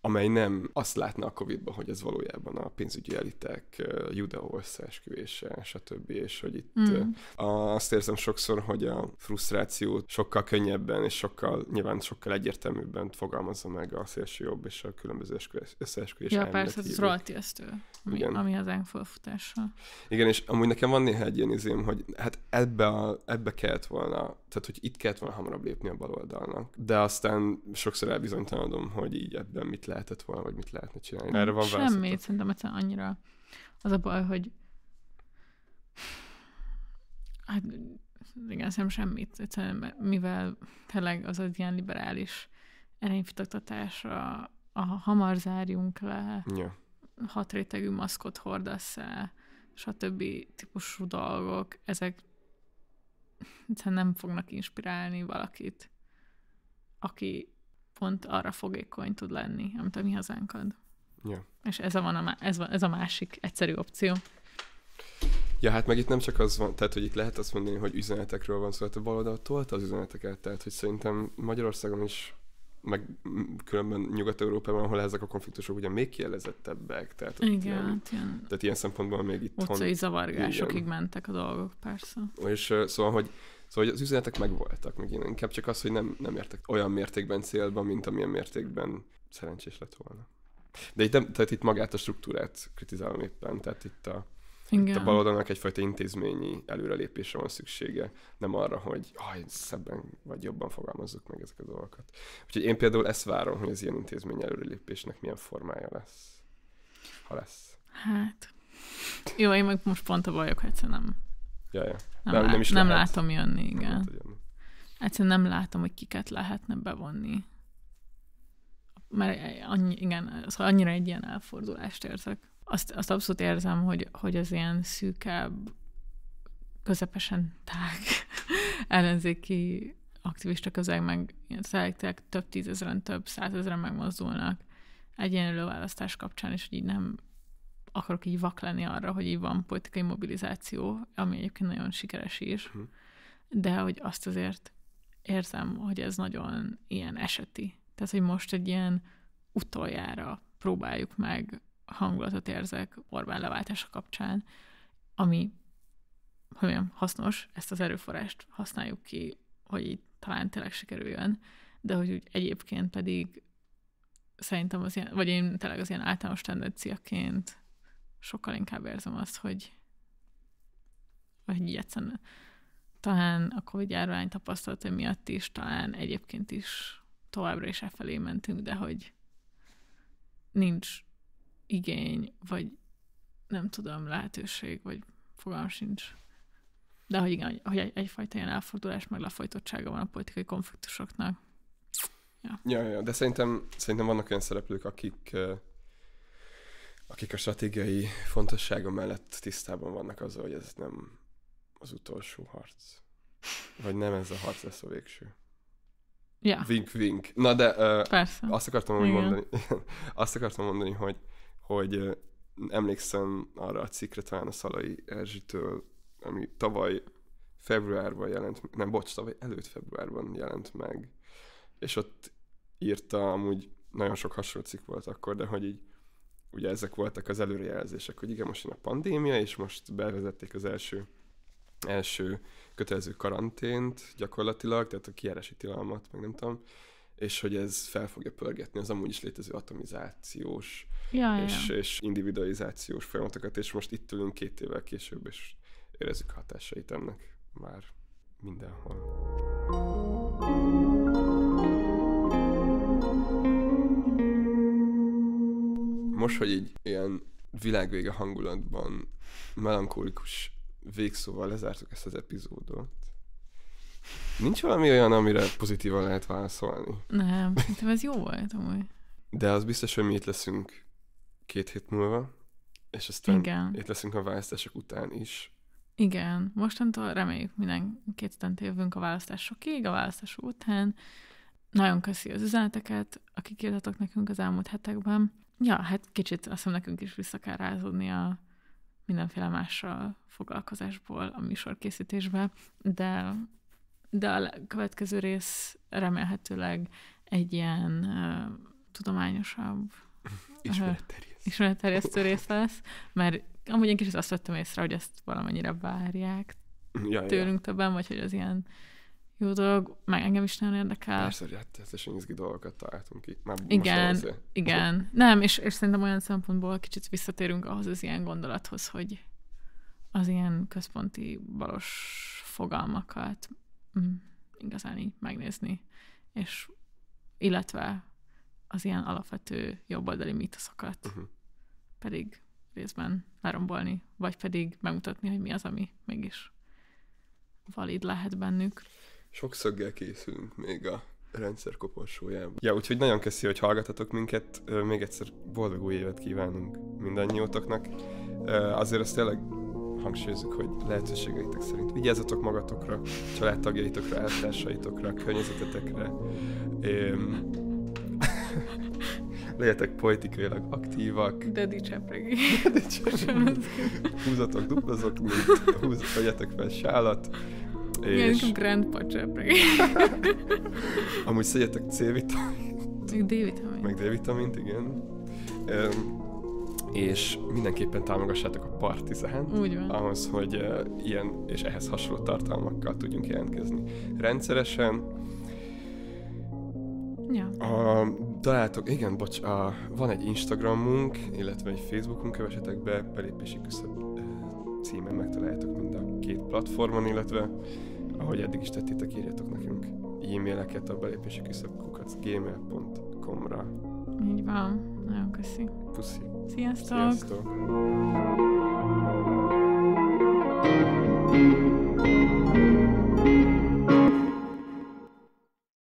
amely nem azt látna a Covid-ban, hogy ez valójában a pénzügyi elitek judeó összeesküvése, stb. És hogy itt Mm. azt érzem sokszor, hogy a frusztrációt sokkal könnyebben és sokkal, nyilván sokkal egyértelműbben fogalmazza meg a szélső jobb és a különböző eskü- összeesküvés Ja, persze, ez hívők. rohadt ijesztő, ami, Igen. ami az fölfutása. Igen, és amúgy nekem van néha egy ilyen izém, hogy hát ebbe, a, ebbe kellett volna, tehát hogy itt kellett volna hamarabb lépni a baloldalnak. De aztán sokszor elbizonytalanodom, hogy így ebben mit lehetett volna, vagy mit lehetne csinálni. Erre van Semmit, szerintem egyszerűen annyira az a baj, hogy hát igen, szerintem semmit. Egyszerűen, mivel tényleg az az ilyen liberális erényfitoktatásra a hamar zárjunk le, Ja. hat rétegű maszkot hordasz el, stb. típusú dolgok, ezek egyszerűen nem fognak inspirálni valakit, aki pont arra fogékony tud lenni, amit a mi hazánk ad. Ja. És ez a, van a, ez, van, ez a másik egyszerű opció. Ja, hát meg itt nem csak az van, tehát hogy itt lehet azt mondani, hogy üzenetekről van szó, hát a baloldal tolta az üzeneteket, tehát hogy szerintem Magyarországon is, meg különben Nyugat-Európában, ahol ezek a konfliktusok ugye még kielezettebbek, tehát, Igen, ilyen, hát ilyen tehát ilyen szempontból még itt utcai zavargásokig Igen. mentek a dolgok, persze. És szóval, hogy, szóval, hogy az üzenetek megvoltak, meg én inkább csak az, hogy nem, nem értek olyan mértékben célba, mint amilyen mértékben szerencsés lett volna. De itt, nem, tehát itt magát a struktúrát kritizálom éppen, tehát itt a, Igen. a baloldalnak egyfajta intézményi előrelépésre van szüksége, nem arra, hogy aj, szebben vagy jobban fogalmazzuk meg ezeket a dolgokat. Úgyhogy én például ezt várom, hogy az ilyen intézmény előrelépésnek milyen formája lesz. Ha lesz. Hát... Jó, én meg most pont a bajok, egyszerűen nem, Ja, ja. nem, Nem- lát, nem is nem lehet. látom jönni, Nem igen. tudod jönni. Egyszerűen nem látom, hogy kiket lehetne bevonni. Mert annyi, igen, szóval annyira egy ilyen elfordulást érzek. Azt, azt abszolút érzem, hogy, hogy az ilyen szűkebb, közepesen tág ellenzéki aktivista közeg meg szelektek több tízezeren, több százezeren megmozdulnak egy ilyen előválasztás kapcsán, és hogy így nem akarok így vak lenni arra, hogy így van politikai mobilizáció, ami egyébként nagyon sikeres is, Mhm. de hogy azt azért érzem, hogy ez nagyon ilyen eseti. Tehát, hogy most egy ilyen utoljára próbáljuk meg hangulatot érzek Orbán leváltása kapcsán, ami hogy mondjam, hasznos, ezt az erőforrást használjuk ki, hogy így talán tényleg sikerüljön, de hogy úgy egyébként pedig szerintem az ilyen, vagy én tényleg az ilyen általános tendenciaként sokkal inkább érzem azt, hogy, hogy így egyszerűen talán a Covid járvány tapasztalata miatt is, talán egyébként is továbbra is e felé mentünk, de hogy nincs igény, vagy nem tudom, lehetőség, vagy fogalmam sincs. De hogy igen, hogy egy, egyfajta ilyen elfordulás, meg lefolytottsága van a politikai konfliktusoknak. Ja, ja, de szerintem, szerintem vannak olyan szereplők, akik, akik a stratégiai fontossága mellett tisztában vannak azzal, hogy ez nem az utolsó harc. Vagy nem ez a harc lesz a végső. Ja, Vink, vink. Na de uh, persze. azt akartam Igen. mondani, azt akartam mondani, hogy, hogy emlékszem arra a cikkre talán a Szalai Erzsitől, ami tavaly februárban jelent, nem, bocs, tavaly előtt februárban jelent meg, és ott írta, amúgy nagyon sok hasonló cikk volt akkor, de hogy így ugye ezek voltak az előrejelzések, hogy igen, most jön a pandémia, és most bevezették az első első kötelező karantént gyakorlatilag, tehát a kijárási tilalmat, meg nem tudom, és hogy ez fel fogja pörgetni az amúgy is létező atomizációs Ja, és, ja. és individualizációs folyamatokat, és most itt ülünk két évvel később, és érezzük hatásait ennek már mindenhol. Most, hogy így ilyen világvége hangulatban melankolikus végszóval lezártuk ezt az epizódot, nincs valami olyan, amire pozitívan lehet válaszolni? Nem, szerintem ez jó volt amúgy. De az biztos, hogy mi itt leszünk két hét múlva, és aztán Igen. itt leszünk a választások után is. Igen, mostantól reméljük minden két héten jövünk a választásokig, a választások után. Nagyon köszi az üzeneteket, akik írtatok nekünk az elmúlt hetekben. Ja, hát kicsit azt hiszem nekünk is vissza kell rázódni a mindenféle mással foglalkozásból a műsorkészítésbe, de, de a következő rész remélhetőleg egy ilyen uh, tudományosabb Ismeretterjesztő. ismeretterjesztő rész lesz, mert amúgy én kicsit azt vettem észre, hogy ezt valamennyire várják Ja, ja. tőlünk többen, vagy hogy az ilyen jó dolog, meg engem is nagyon érdekel. Persze, hogy rettenetesen izgi dolgokat találtunk ki. Már Igen, most. Igen, nem, és, és szerintem olyan szempontból kicsit visszatérünk ahhoz az ilyen gondolathoz, hogy az ilyen központi balos fogalmakat mm, igazán így megnézni, és illetve az ilyen alapvető jobboldali mítoszokat Uh-huh. pedig részben lerombolni, vagy pedig megmutatni, hogy mi az, ami mégis valid lehet bennük. Sok szöggel készülünk még a rendszer koporsójában. Ja, úgyhogy nagyon köszi, hogy hallgatatok minket. Még egyszer boldog új évet kívánunk mindannyiótoknak. Azért azt tényleg hangsúlyozzuk, hogy lehetőségeitek szerint vigyázzatok magatokra, családtagjaitokra, elvtársaitokra, környezetetekre. Ém, legyetek politikailag aktívak, De dicsepregi. húzatok duplazok, mint húz, vegyetek fel sálat, és Igen, grandpa csepregi. amúgy szedjetek C-vitamint, Még D-vitamin. meg D-vitamint, igen. Öm, és mindenképpen támogassátok a Partizánt, Úgy van. ahhoz, hogy uh, ilyen és ehhez hasonló tartalmakkal tudjunk jelentkezni rendszeresen. Ja. A, találtok, igen, bocs, a, van egy Instagramunk, illetve egy Facebookunk, kövessetek be, belépési küszöb címen megtaláljátok mind a két platformon, illetve ahogy eddig is tettétek, írjatok nekünk e-maileket a belépési küszöbkukat gmail.com-ra. Így van. Nagyon köszi. Puszi. Sziasztok! Sziasztok.